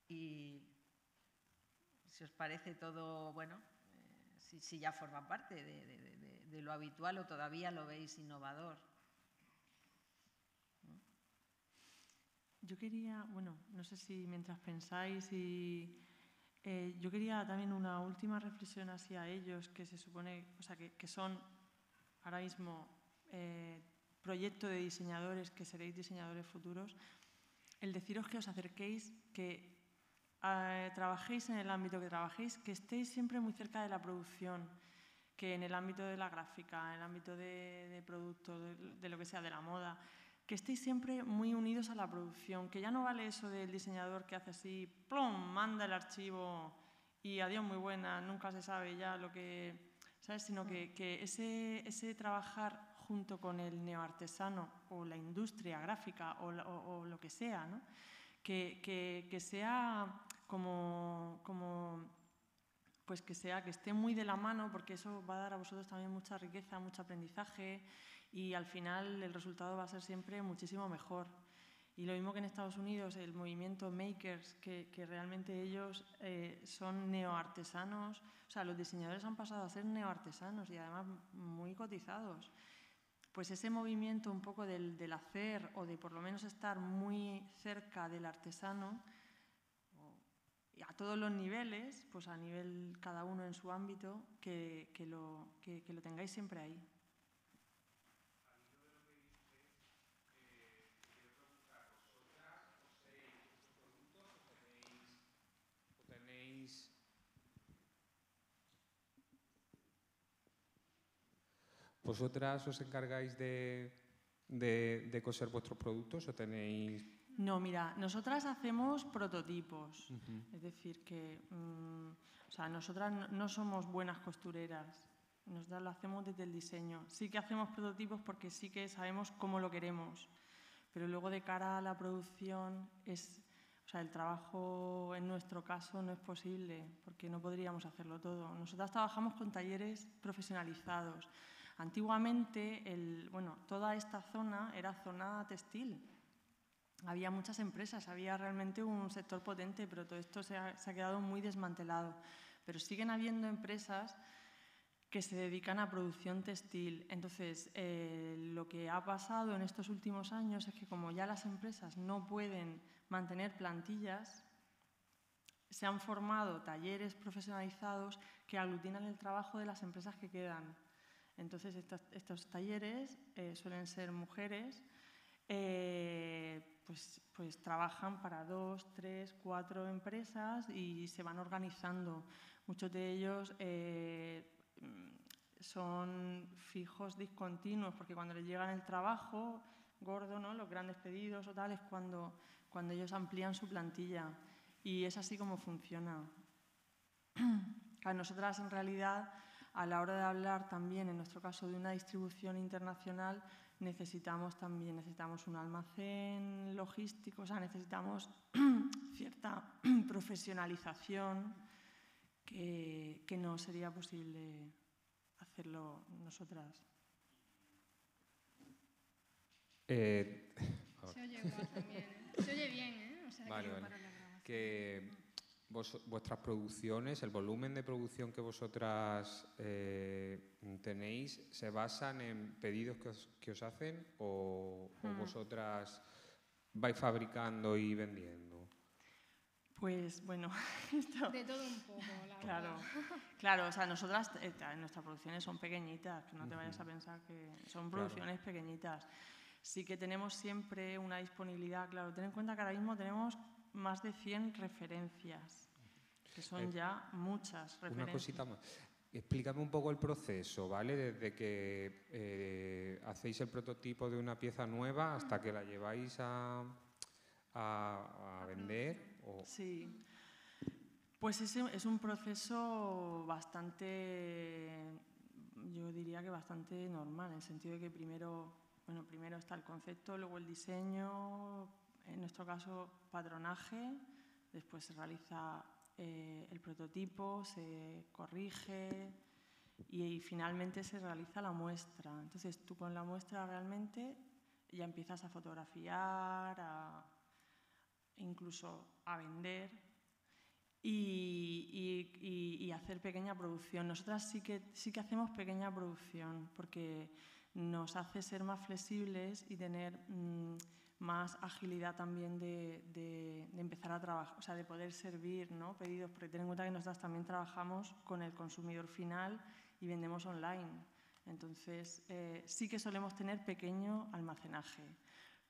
y si os parece todo, bueno, eh, si, ya forma parte de lo habitual o todavía lo veis innovador. Yo quería, bueno, no sé si mientras pensáis y eh, yo quería también una última reflexión hacia ellos, que se supone, o sea, que, son ahora mismo eh, proyecto de diseñadores, que seréis diseñadores futuros, el deciros que os acerquéis, que eh, trabajéis en el ámbito que trabajéis, que estéis siempre muy cerca de la producción, que en el ámbito de la gráfica, en el ámbito de, producto, de lo que sea, de la moda, que estéis siempre muy unidos a la producción, que ya no vale eso del diseñador que hace así, plom, manda el archivo y adiós muy buena, nunca se sabe ya lo que, ¿sabes? Sino que, que ese, ese, trabajar junto con el neoartesano o la industria gráfica o, lo que sea, ¿no? que, que, que, sea como, como pues que sea que esté muy de la mano porque eso va a dar a vosotros también mucha riqueza, mucho aprendizaje y al final el resultado va a ser siempre muchísimo mejor. Y lo mismo que en Estados Unidos, el movimiento Makers, que, que realmente ellos eh, son neoartesanos, o sea, los diseñadores han pasado a ser neoartesanos y además muy cotizados. Pues ese movimiento un poco del, del hacer o de por lo menos estar muy cerca del artesano, a todos los niveles, pues a nivel cada uno en su ámbito, que, que lo, que, que lo tengáis siempre ahí. ¿Vosotras os encargáis de, de, coser vuestros productos o tenéis...? No, mira, nosotras hacemos prototipos. Es decir, que mm, o sea, nosotras no somos buenas costureras. Nosotras lo hacemos desde el diseño. Sí que hacemos prototipos porque sí que sabemos cómo lo queremos. Pero luego de cara a la producción es sea, el trabajo en nuestro caso no es posible porque no podríamos hacerlo todo. Nosotras trabajamos con talleres profesionalizados. Antiguamente, bueno, toda esta zona era zona textil. Había muchas empresas, había realmente un sector potente, pero todo esto se ha, quedado muy desmantelado. Pero siguen habiendo empresas que se dedican a producción textil. Entonces, eh, lo que ha pasado en estos últimos años es que como ya las empresas no pueden mantener plantillas, se han formado talleres profesionalizados que aglutinan el trabajo de las empresas que quedan. Entonces, estos, talleres eh, suelen ser mujeres, eh, pues, pues, trabajan para dos, tres, cuatro empresas y se van organizando. Muchos de ellos eh, son fijos discontinuos, porque cuando les llegan el trabajo gordo, ¿no? los grandes pedidos o tal, es cuando, cuando ellos amplían su plantilla. Y es así como funciona. A nosotras, en realidad, a la hora de hablar también, en nuestro caso, de una distribución internacional, necesitamos también necesitamos un almacén logístico, o sea, necesitamos cierta profesionalización que, que no sería posible hacerlo nosotras. Eh, se oye también. ¿eh? Se oye bien, ¿eh? O sea, vale, que vuestras producciones, el volumen de producción que vosotras eh, tenéis, ¿se basan en pedidos que os, que os hacen o, o, hmm. vosotras vais fabricando y vendiendo? Pues bueno, De todo un poco, la Claro, claro, o sea, nosotras, eh, nuestras producciones son pequeñitas, que no te vayas a pensar que son producciones pequeñitas. Sí que tenemos siempre una disponibilidad, claro, ten en cuenta que ahora mismo tenemos más de 100 referencias, que son eh, ya muchas referencias. Una cosita más. Explícame un poco el proceso, ¿vale? Desde que eh, hacéis el prototipo de una pieza nueva hasta que la lleváis a, a, vender? Sí. Pues es, es un proceso bastante, yo diría que bastante normal, en el sentido de que primero, bueno, primero está el concepto, luego el diseño, en nuestro caso patronaje, después se realiza eh, el prototipo, se corrige y, y, finalmente se realiza la muestra. Entonces tú con la muestra realmente ya empiezas a fotografiar, a, incluso a vender y, hacer pequeña producción. Nosotras sí que, sí que hacemos pequeña producción porque nos hace ser más flexibles y tener mm, más agilidad también de, empezar a trabajar, o sea, de poder servir ¿no? pedidos, porque ten en cuenta que nosotras también trabajamos con el consumidor final y vendemos online. Entonces, eh, sí que solemos tener pequeño almacenaje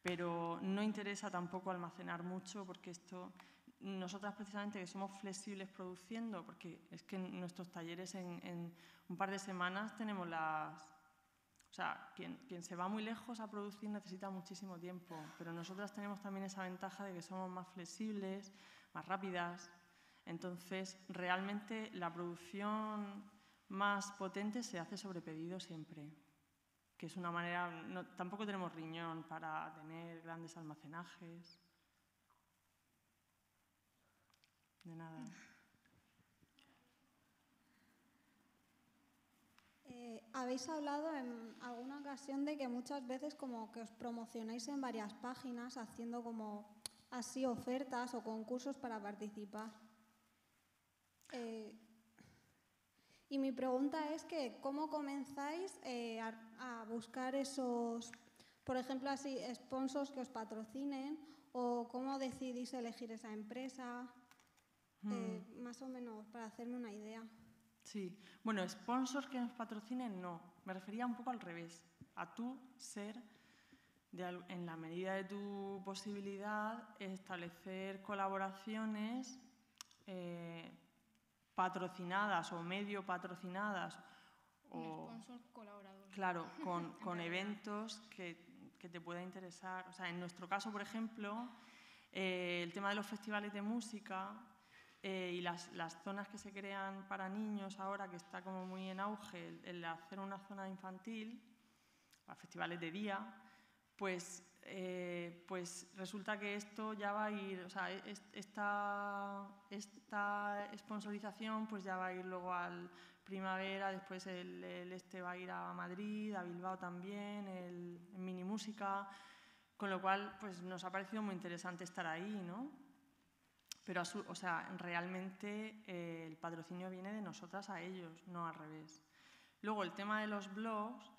pero no interesa tampoco almacenar mucho porque esto, nosotras precisamente que somos flexibles produciendo, porque es que en nuestros talleres en, un par de semanas tenemos las... O sea, quien, quien, se va muy lejos a producir necesita muchísimo tiempo, pero nosotras tenemos también esa ventaja de que somos más flexibles, más rápidas. Entonces, realmente la producción más potente se hace sobre pedido siempre que es una manera, tampoco tenemos riñón para tener grandes almacenajes. De nada. Eh, habéis hablado en alguna ocasión de que muchas veces como que os promocionáis en varias páginas haciendo como así ofertas o concursos para participar. Eh, y mi pregunta es que, ¿cómo comenzáis eh, a, buscar esos, por ejemplo, así, sponsors que os patrocinen? ¿O cómo decidís elegir esa empresa? Hmm. más o menos, para hacerme una idea. Sí, bueno, sponsors que nos patrocinen no. Me refería un poco al revés. A tú ser, en la medida de tu posibilidad, establecer colaboraciones. Eh, patrocinadas o medio patrocinadas. O, Claro, con, con eventos que, que, te pueda interesar. O sea, en nuestro caso, por ejemplo, eh, el tema de los festivales de música eh, y las, las, zonas que se crean para niños ahora, que está como muy en auge, el, hacer una zona infantil, festivales de día, pues eh, pues resulta que esto ya va a ir, o sea, esta, esta sponsorización pues ya va a ir luego al primavera, después el, este va a ir a Madrid, a Bilbao también, el, mini música, con lo cual pues nos ha parecido muy interesante estar ahí, ¿no? Pero, o sea, realmente eh, el patrocinio viene de nosotras a ellos, no al revés. Luego, el tema de los blogs,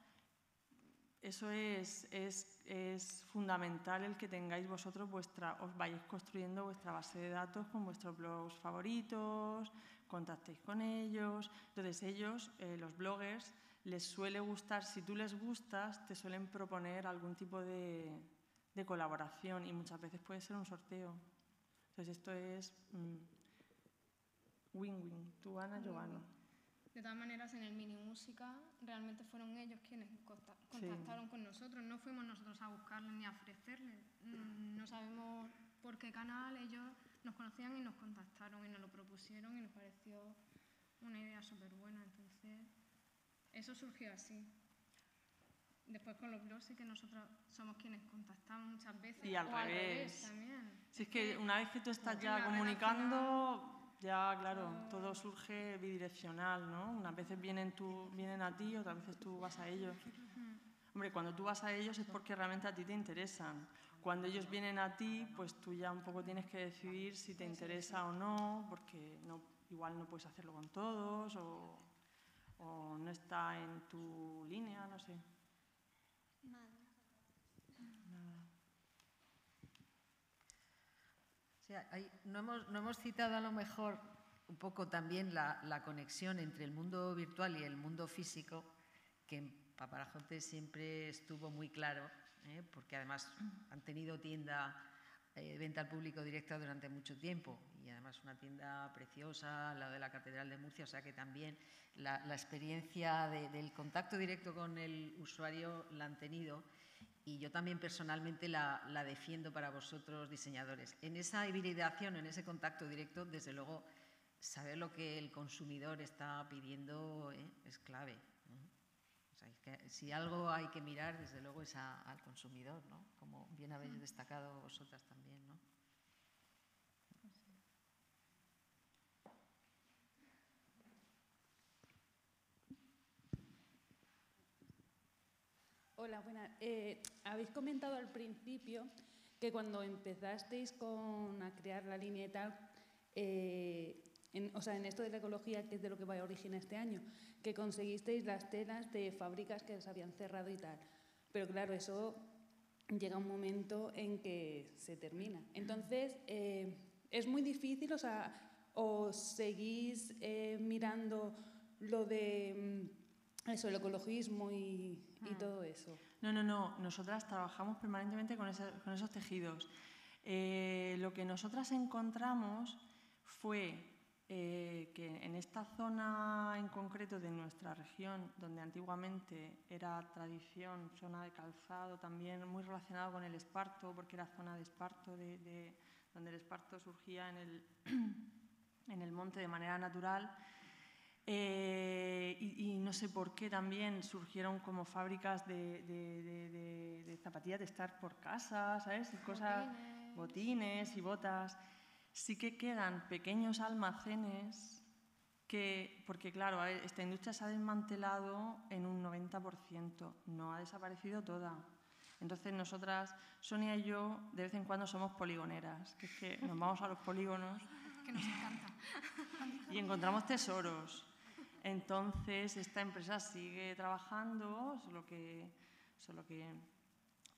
eso es, es es, fundamental el que tengáis vosotros vuestra, os vayáis construyendo vuestra base de datos con vuestros blogs favoritos, contactéis con ellos. Entonces ellos, eh, los bloggers, les suele gustar, si tú les gustas, te suelen proponer algún tipo de, colaboración y muchas veces puede ser un sorteo. Entonces esto es mm, win-win, tú Ana, yo gano. De todas maneras, en el Mini Música realmente fueron ellos quienes contactaron con nosotros, no fuimos nosotros a buscarles ni a ofrecerles. Mm, no sabemos por qué canal ellos nos conocían y nos contactaron y nos lo propusieron y nos pareció una idea súper buena. Entonces, eso surgió así. Después con los blogs sí que nosotros somos quienes contactamos muchas veces. Y al, revés. también. Si es que una vez que tú estás ya comunicando ya, claro, todo surge bidireccional, ¿no? Unas veces vienen, tú, vienen a ti, otras veces tú vas a ellos. Hombre, cuando tú vas a ellos es porque realmente a ti te interesan. Cuando ellos vienen a ti, pues tú ya un poco tienes que decidir si te interesa o no, porque no, igual no puedes hacerlo con todos o, o no está en tu línea, no sé. No, hemos, no, hemos, citado a lo mejor un poco también la, conexión entre el mundo virtual y el mundo físico, que en siempre estuvo muy claro, ¿eh? porque además han tenido tienda de eh, venta al público directa durante mucho tiempo y además una tienda preciosa lado de la Catedral de Murcia, o sea que también la, experiencia del contacto directo con el usuario la han tenido y yo también personalmente la, defiendo para vosotros diseñadores. En esa hibridación, en ese contacto directo, desde luego, saber lo que el consumidor está pidiendo ¿eh? es clave. si algo hay que mirar, desde luego, es al consumidor, ¿no? como bien habéis destacado vosotras también. ¿no? Hola, buenas. Eh, habéis comentado al principio que cuando empezasteis con a crear la línea tal, eh, en, o sea, en esto de la ecología, que es de lo que va a originar este año, que conseguisteis las telas de fábricas que se habían cerrado y tal. Pero claro, eso llega un momento en que se termina. Entonces, eh, es muy difícil, o sea, o seguís mirando lo de mm, eso, el ecologismo y y todo eso. No, no, no. Nosotras trabajamos permanentemente con, con esos tejidos. Eh, lo que nosotras encontramos fue eh, que en esta zona en concreto de nuestra región, donde antiguamente era tradición, zona de calzado, también muy relacionado con el esparto, porque era zona de esparto, de, donde el esparto surgía en el, en el monte de manera natural, eh, y, no sé por qué también surgieron como fábricas de, zapatillas de estar por casa, ¿sabes? cosas, botines. y botas. Sí que quedan pequeños almacenes que, porque claro, esta industria se ha desmantelado en un 90%, no ha desaparecido toda. Entonces nosotras, Sonia y yo, de vez en cuando somos poligoneras, que es que nos vamos a los polígonos. Que nos encanta. y encontramos tesoros. Entonces, esta empresa sigue trabajando, solo que, solo que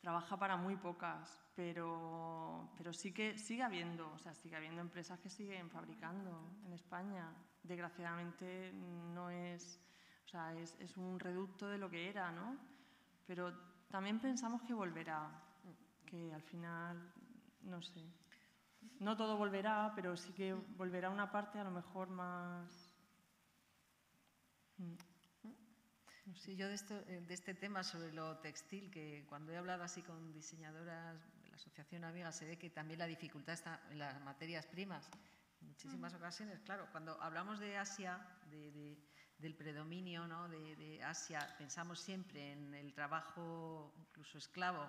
trabaja para muy pocas, pero, pero sí que sigue habiendo, o sea, sigue habiendo empresas que siguen fabricando en España. Desgraciadamente no es, o sea, es, es un reducto de lo que era, ¿no? Pero también pensamos que volverá, que al final, no sé, no todo volverá, pero sí que volverá una parte a lo mejor más. Sí, yo eh, de, este tema sobre lo textil, que cuando he hablado así con diseñadoras de la Asociación Amiga, se ve que también la dificultad está en las materias primas. En muchísimas ocasiones, claro, cuando hablamos de Asia, del predominio ¿no? de, Asia, pensamos siempre en el trabajo incluso esclavo,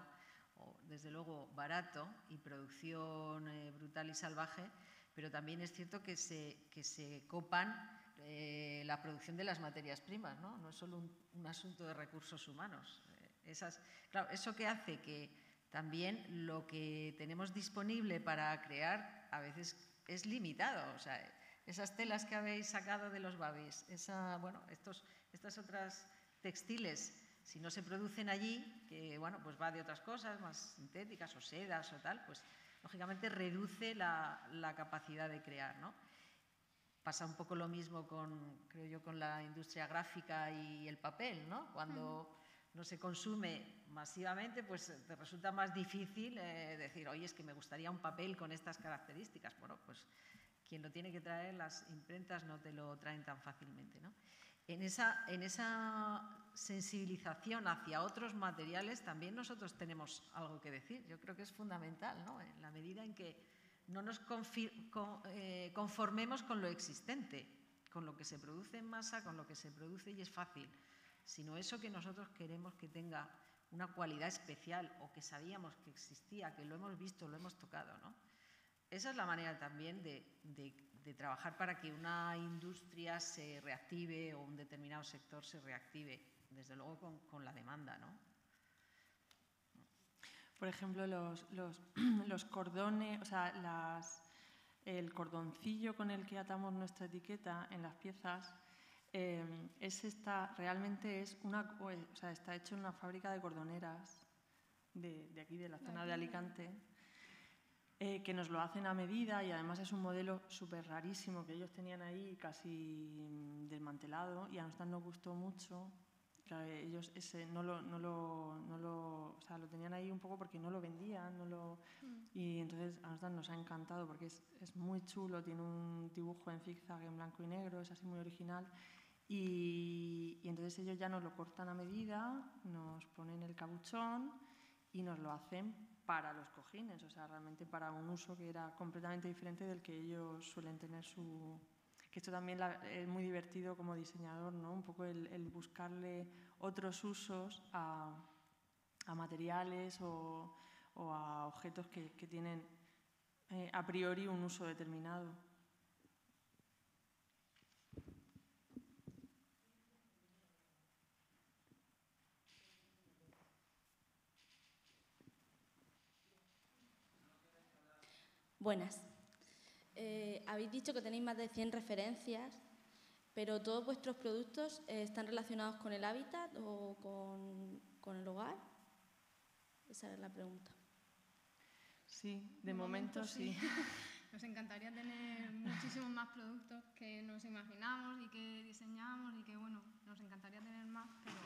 o desde luego barato, y producción eh, brutal y salvaje, pero también es cierto que se, que se copan eh, la producción de las materias primas, ¿no? No es solo un, asunto de recursos humanos. Eh, esas, claro, eso que hace que también lo que tenemos disponible para crear a veces es limitado. O sea, esas telas que habéis sacado de los babis, esa, bueno, estos, estas otras textiles Si no se producen allí, que bueno, pues va de otras cosas más sintéticas o sedas o tal, pues lógicamente reduce la, la capacidad de crear, ¿no? Pasa un poco lo mismo con, creo yo, con la industria gráfica y el papel, ¿no? Cuando no se consume masivamente, pues te resulta más difícil eh, decir, oye, es que me gustaría un papel con estas características. Bueno, pues quien lo tiene que traer, las imprentas no te lo traen tan fácilmente, ¿no? En esa, en esa sensibilización hacia otros materiales también nosotros tenemos algo que decir. Yo creo que es fundamental, ¿no? En la medida en que no nos eh, conformemos con lo existente, con lo que se produce en masa, con lo que se produce y es fácil, sino eso que nosotros queremos que tenga una cualidad especial o que sabíamos que existía, que lo hemos visto, lo hemos tocado. ¿no? Esa es la manera también de, trabajar para que una industria se reactive o un determinado sector se reactive, desde luego con, con la demanda. ¿no? Por ejemplo, los, los, cordones, o sea, las, el cordoncillo con el que atamos nuestra etiqueta en las piezas, eh, es esta, realmente es una, o sea, está hecho en una fábrica de cordoneras de, de aquí, de la zona de Alicante, eh, que nos lo hacen a medida y además es un modelo súper rarísimo que ellos tenían ahí casi desmantelado y a nosotros nos gustó mucho ellos ese no lo, no lo, no lo, o sea, lo tenían ahí un poco porque no lo vendían, no lo, mm. y entonces a nosotros nos ha encantado porque es, es, muy chulo, tiene un dibujo en zigzag en blanco y negro, es así muy original. Y, y, entonces ellos ya nos lo cortan a medida, nos ponen el cabuchón y nos lo hacen para los cojines, o sea, realmente para un uso que era completamente diferente del que ellos suelen tener su, esto también es muy divertido como diseñador, ¿no? Un poco el, buscarle otros usos a, materiales o, a objetos que, tienen eh, a priori un uso determinado. Buenas. Eh, habéis dicho que tenéis más de 100 referencias, pero ¿todos vuestros productos eh, están relacionados con el hábitat o con, el hogar? Esa es la pregunta. Sí, de, momento, sí. Nos encantaría tener muchísimos más productos que nos imaginamos y que diseñamos y que, bueno, nos encantaría tener más, pero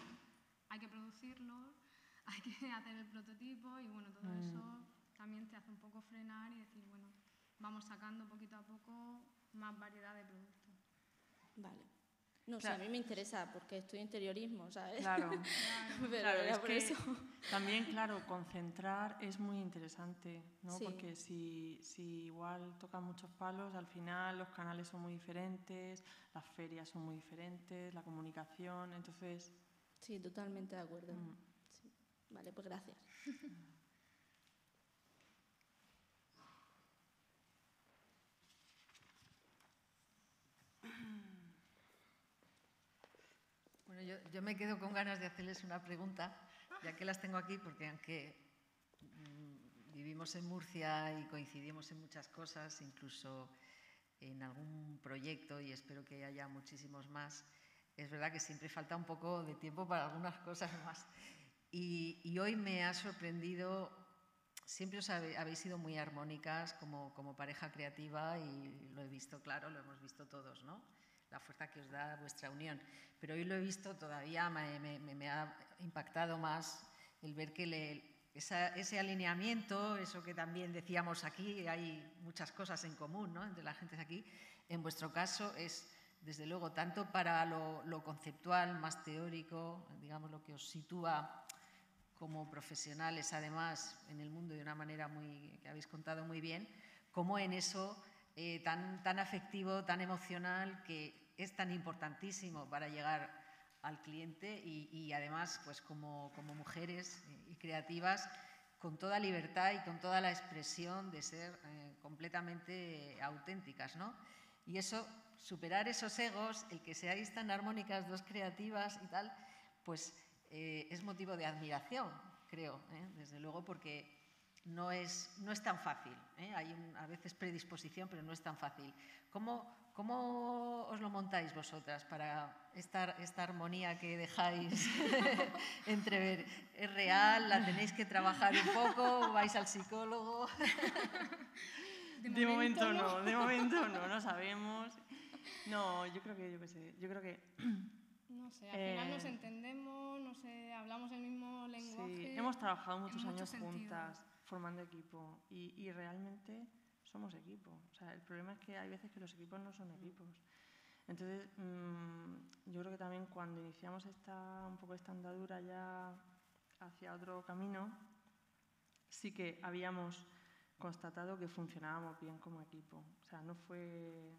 hay que producirlos, hay que hacer el prototipo y, bueno, todo mm. eso también te hace un poco frenar y decir, bueno, vamos sacando poquito a poco más variedad de productos. Vale. No sé, a mí me interesa porque estoy interiorismo, ¿sabes? Claro, claro. es que eso. también, claro, concentrar es muy interesante, ¿no? Porque si, si igual tocan muchos palos, al final los canales son muy diferentes, las ferias son muy diferentes, la comunicación, entonces... Sí, totalmente de acuerdo. Mm. Vale, pues gracias. yo, me quedo con ganas de hacerles una pregunta, ya que las tengo aquí, porque aunque mm, vivimos en Murcia y coincidimos en muchas cosas, incluso en algún proyecto, y espero que haya muchísimos más, es verdad que siempre falta un poco de tiempo para algunas cosas más. Y, hoy me ha sorprendido, siempre os habéis sido muy armónicas como, como pareja creativa y lo he visto, claro, lo hemos visto todos, ¿no? La fuerza que os da vuestra unión. Pero hoy lo he visto todavía, me, ha impactado más el ver que ese alineamiento, eso que también decíamos aquí, hay muchas cosas en común ¿no? entre la gente de aquí, en vuestro caso es, desde luego, tanto para lo, lo conceptual, más teórico, digamos, lo que os sitúa como profesionales, además, en el mundo de una manera muy, que habéis contado muy bien, como en eso eh, tan, tan afectivo, tan emocional, que es tan importantísimo para llegar al cliente y, además, pues como, como, mujeres y creativas, con toda libertad y con toda la expresión de ser eh, completamente auténticas, ¿no? Y eso, superar esos egos, el que seáis tan armónicas, dos creativas y tal, pues eh, es motivo de admiración, creo, desde luego, porque no es, no es tan fácil. ¿eh? Hay a veces predisposición, pero no es tan fácil. ¿Cómo, ¿Cómo os lo montáis vosotras para esta, esta armonía que dejáis entrever? ¿Es real? ¿La tenéis que trabajar un poco? ¿Vais al psicólogo? De, momento, no. de momento no, no sabemos. No, yo creo que, yo qué sé, yo creo que... No sé, al final nos eh, entendemos, no sé, hablamos el mismo lenguaje. Sí, hemos trabajado muchos años juntas, formando equipo, y, realmente somos equipo. O sea, el problema es que hay veces que los equipos no son equipos. Entonces, mm, yo creo que también cuando iniciamos esta, un poco esta andadura ya hacia otro camino, sí que habíamos constatado que funcionábamos bien como equipo. O sea, no fue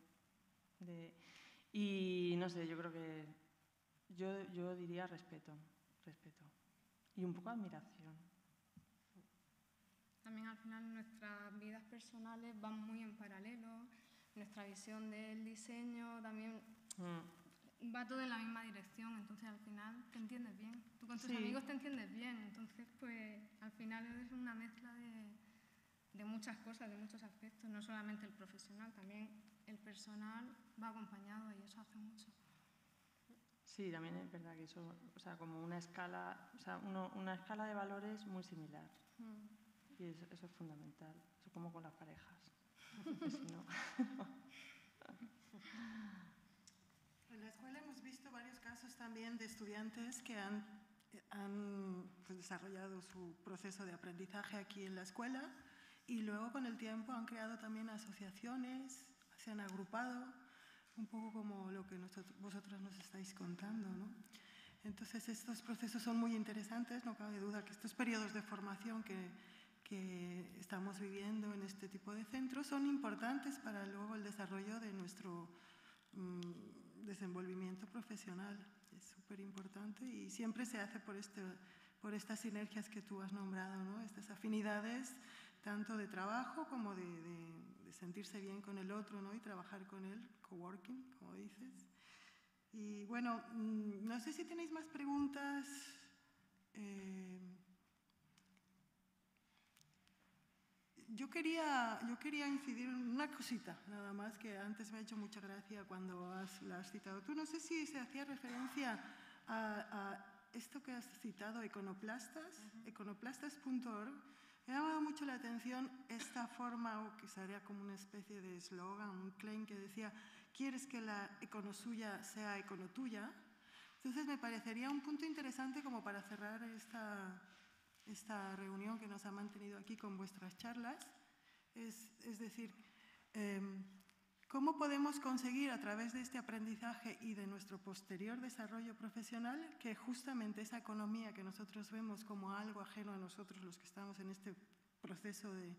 de... Y no sé, yo creo que yo, yo diría respeto, respeto. Y un poco admiración. También al final nuestras vidas personales van muy en paralelo, nuestra visión del diseño también mm. va todo en la misma dirección, entonces al final te entiendes bien. Tú con tus amigos te entiendes bien, entonces pues al final es una mezcla de, de muchas cosas, de muchos aspectos, no solamente el profesional, también el personal va acompañado y eso hace mucho. Sí, también es verdad que eso, o sea, como una escala, o sea, una escala de valores muy similar. Mm. Y eso, es fundamental. Eso como con las parejas. En la escuela hemos visto varios casos también de estudiantes que han, han pues, desarrollado su proceso de aprendizaje aquí en la escuela y luego con el tiempo han creado también asociaciones, se han agrupado, un poco como lo que nosotros, vosotros nos estáis contando. ¿no? Entonces estos procesos son muy interesantes, no cabe duda que estos periodos de formación que que estamos viviendo en este tipo de centros son importantes para luego el desarrollo de nuestro mm, desenvolvimiento profesional. Es súper importante y siempre se hace por, este, por estas sinergias que tú has nombrado, ¿no? estas afinidades tanto de trabajo como de, de, sentirse bien con el otro ¿no? y trabajar con él, coworking, como dices. Y bueno, mm, no sé si tenéis más preguntas. Eh, yo quería, yo quería incidir en una cosita, nada más, que antes me ha hecho mucha gracia cuando has, la has citado. Tú no sé si se hacía referencia a, esto que has citado, Econoplastas, econoplastas.org. Me ha llamado mucho la atención esta forma, o que sería como una especie de eslogan, un claim que decía, ¿quieres que la econosuya sea econotuya? Entonces me parecería un punto interesante como para cerrar esta, esta reunión que nos ha mantenido aquí con vuestras charlas. Es, es decir, em, ¿cómo podemos conseguir a través de este aprendizaje y de nuestro posterior desarrollo profesional que justamente esa economía que nosotros vemos como algo ajeno a nosotros los que estamos en este proceso de,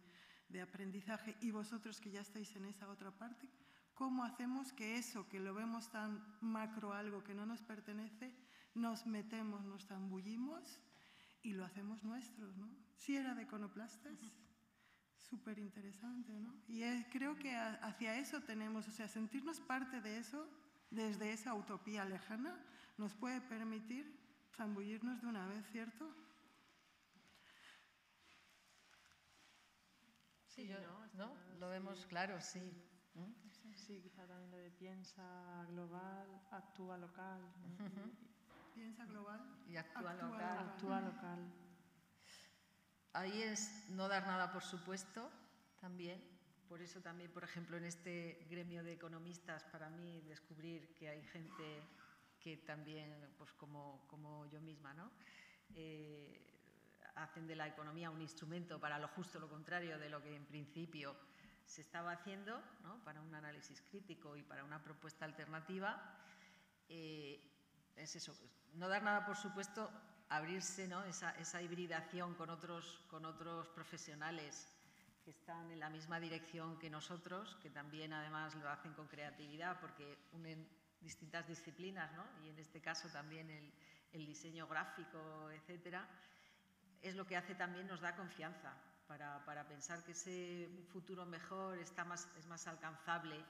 de aprendizaje y vosotros que ya estáis en esa otra parte, ¿cómo hacemos que eso que lo vemos tan macro, algo que no nos pertenece, nos metemos, nos zambullimos y lo hacemos nuestro, ¿no? Si era de Econoplastas, súper interesante, ¿no? Y creo que hacia eso tenemos, o sea, sentirnos parte de eso, desde esa utopía lejana, nos puede permitir zambullirnos de una vez, ¿cierto? Sí, yo, ¿no? Lo vemos claro, sí. Sí, quizá también lo de piensa global, actúa local. Piensa global. Y actúa, local. Actúa local. Ahí es no dar nada por supuesto también. Por eso también, por ejemplo, en este gremio de economistas, para mí descubrir que hay gente que también, pues como, como yo misma, ¿no? Eh, hacen de la economía un instrumento para lo justo lo contrario de lo que en principio se estaba haciendo, ¿no? para un análisis crítico y para una propuesta alternativa. Eh, es eso, no dar nada por supuesto, abrirse ¿no? esa, esa, hibridación con otros, con otros profesionales que están en la misma dirección que nosotros, que también además lo hacen con creatividad porque unen distintas disciplinas, ¿no? y en este caso también el, el diseño gráfico, etcétera, es lo que hace también nos da confianza para, para, pensar que ese futuro mejor está más, es más alcanzable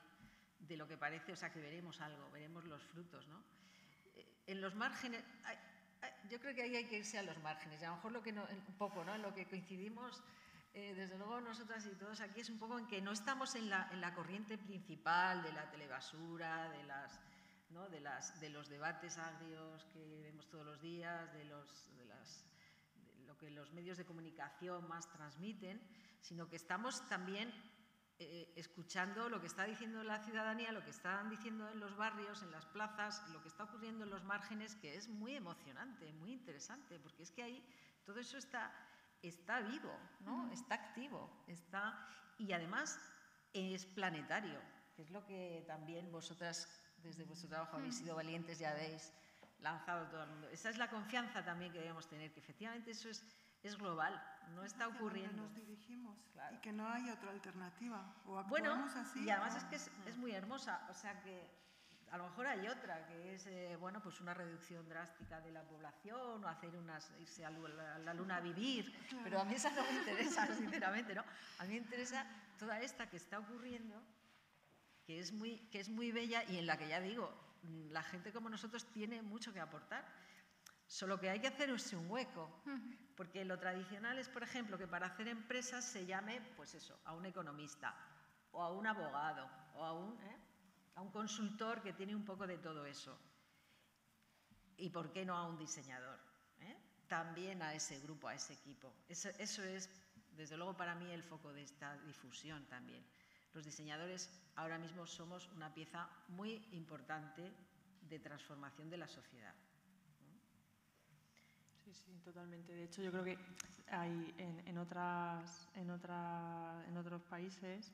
de lo que parece, o sea que veremos algo, veremos los frutos. ¿no? En los márgenes, yo creo que ahí hay que irse a los márgenes. a lo mejor lo que un poco, ¿no? En lo que coincidimos eh, desde luego nosotras y todos aquí es un poco en que no estamos en la, en la corriente principal de la telebasura, de, las, ¿no? de, las, de los debates agrios que vemos todos los días, de, los, de, las, lo que los medios de comunicación más transmiten, sino que estamos también eh, escuchando lo que está diciendo la ciudadanía, lo que están diciendo en los barrios, en las plazas, lo que está ocurriendo en los márgenes, que es muy emocionante, muy interesante, porque es que ahí todo eso está está vivo, ¿no? está activo, está, y además es planetario, que es lo que también vosotras desde vuestro trabajo habéis sido valientes y habéis lanzado todo el mundo. Esa es la confianza también que debemos tener, que efectivamente eso es, es global, no está ocurriendo. nos dirigimos y que no hay otra alternativa. O bueno, así, y además es que es, es muy hermosa, o sea que a lo mejor hay otra, que es eh, bueno, pues una reducción drástica de la población o hacer unas, irse a la, luna a vivir, pero a mí esa no me interesa, sinceramente, ¿no? A mí me interesa toda esta que está ocurriendo, que es muy, que es muy bella y en la que ya digo, la gente como nosotros tiene mucho que aportar. Solo que hay que hacer un hueco, porque lo tradicional es, por ejemplo, que para hacer empresas se llame, pues eso, a un economista, o a un abogado, o a un... ¿eh? a un consultor que tiene un poco de todo eso. ¿Y por qué no a un diseñador? ¿Eh? También a ese grupo, a ese equipo. Eso, eso es, desde luego, para mí el foco de esta difusión también. Los diseñadores ahora mismo somos una pieza muy importante de transformación de la sociedad. Sí, sí, totalmente. De hecho, yo creo que hay en, en, otras, en, otra, en otros países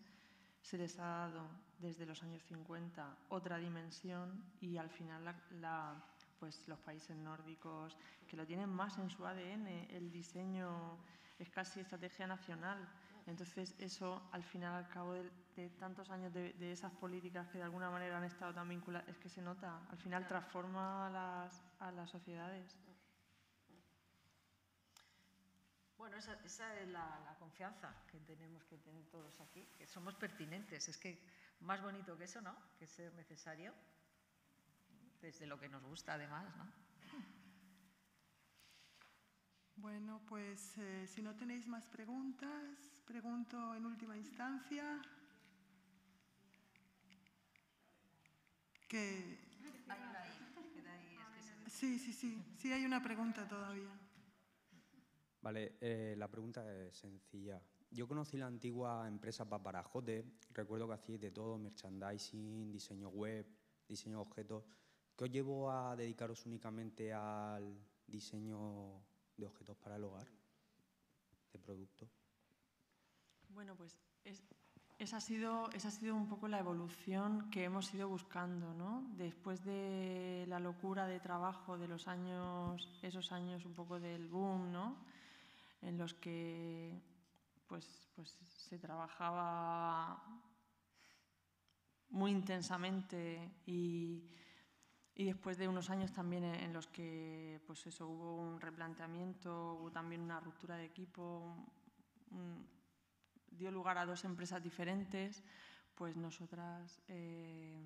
se les ha dado desde los años 50 otra dimensión y al final la, pues los países nórdicos que lo tienen más en su ADN, el diseño es casi estrategia nacional. Entonces eso al final, al cabo de, tantos años de, esas políticas que de alguna manera han estado tan vinculadas, es que se nota, al final transforma a las, a las sociedades. Bueno, esa, es la, confianza que tenemos que tener todos aquí, que somos pertinentes. Es que más bonito que eso, ¿no? Que ser necesario, desde lo que nos gusta además, ¿no? Bueno, pues eh, si no tenéis más preguntas, pregunto en última instancia que... Sí, sí, sí, sí hay una pregunta todavía. Vale, eh, la pregunta es sencilla. Yo conocí la antigua empresa Paparajote, recuerdo que hacíais de todo, merchandising, diseño web, diseño de objetos. ¿Qué os llevó a dedicaros únicamente al diseño de objetos para el hogar, de producto? Bueno, pues esa, ha sido, esa ha sido un poco la evolución que hemos ido buscando, ¿no? Después de la locura de trabajo de los años, esos años un poco del boom, ¿no? En los que pues, pues se trabajaba muy intensamente y, después de unos años también en los que pues eso, hubo un replanteamiento, hubo también una ruptura de equipo, dio lugar a dos empresas diferentes, pues nosotras eh,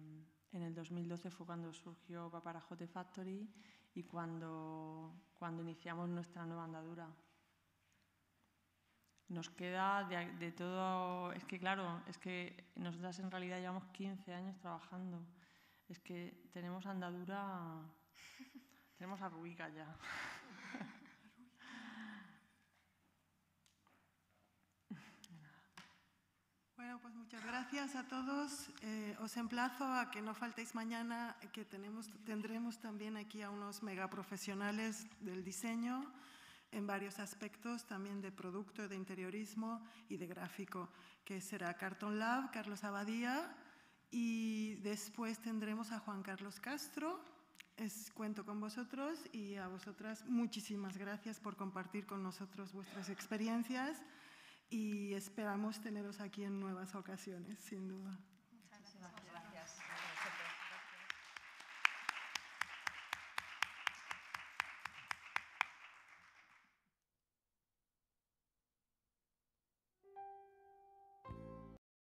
en el 2012 fue cuando surgió Paparajote Factory y cuando, cuando iniciamos nuestra nueva andadura nos queda de, todo, es que claro, es que nosotras en realidad llevamos 15 años trabajando, es que tenemos andadura, tenemos a ya. Bueno, pues muchas gracias a todos. Eh, os emplazo a que no faltéis mañana, que tenemos, tendremos también aquí a unos megaprofesionales del diseño en varios aspectos, también de producto, de interiorismo y de gráfico, que será Carton Lab, Carlos Abadía, y después tendremos a Juan Carlos Castro. Es, cuento con vosotros y a vosotras muchísimas gracias por compartir con nosotros vuestras experiencias y esperamos teneros aquí en nuevas ocasiones, sin duda.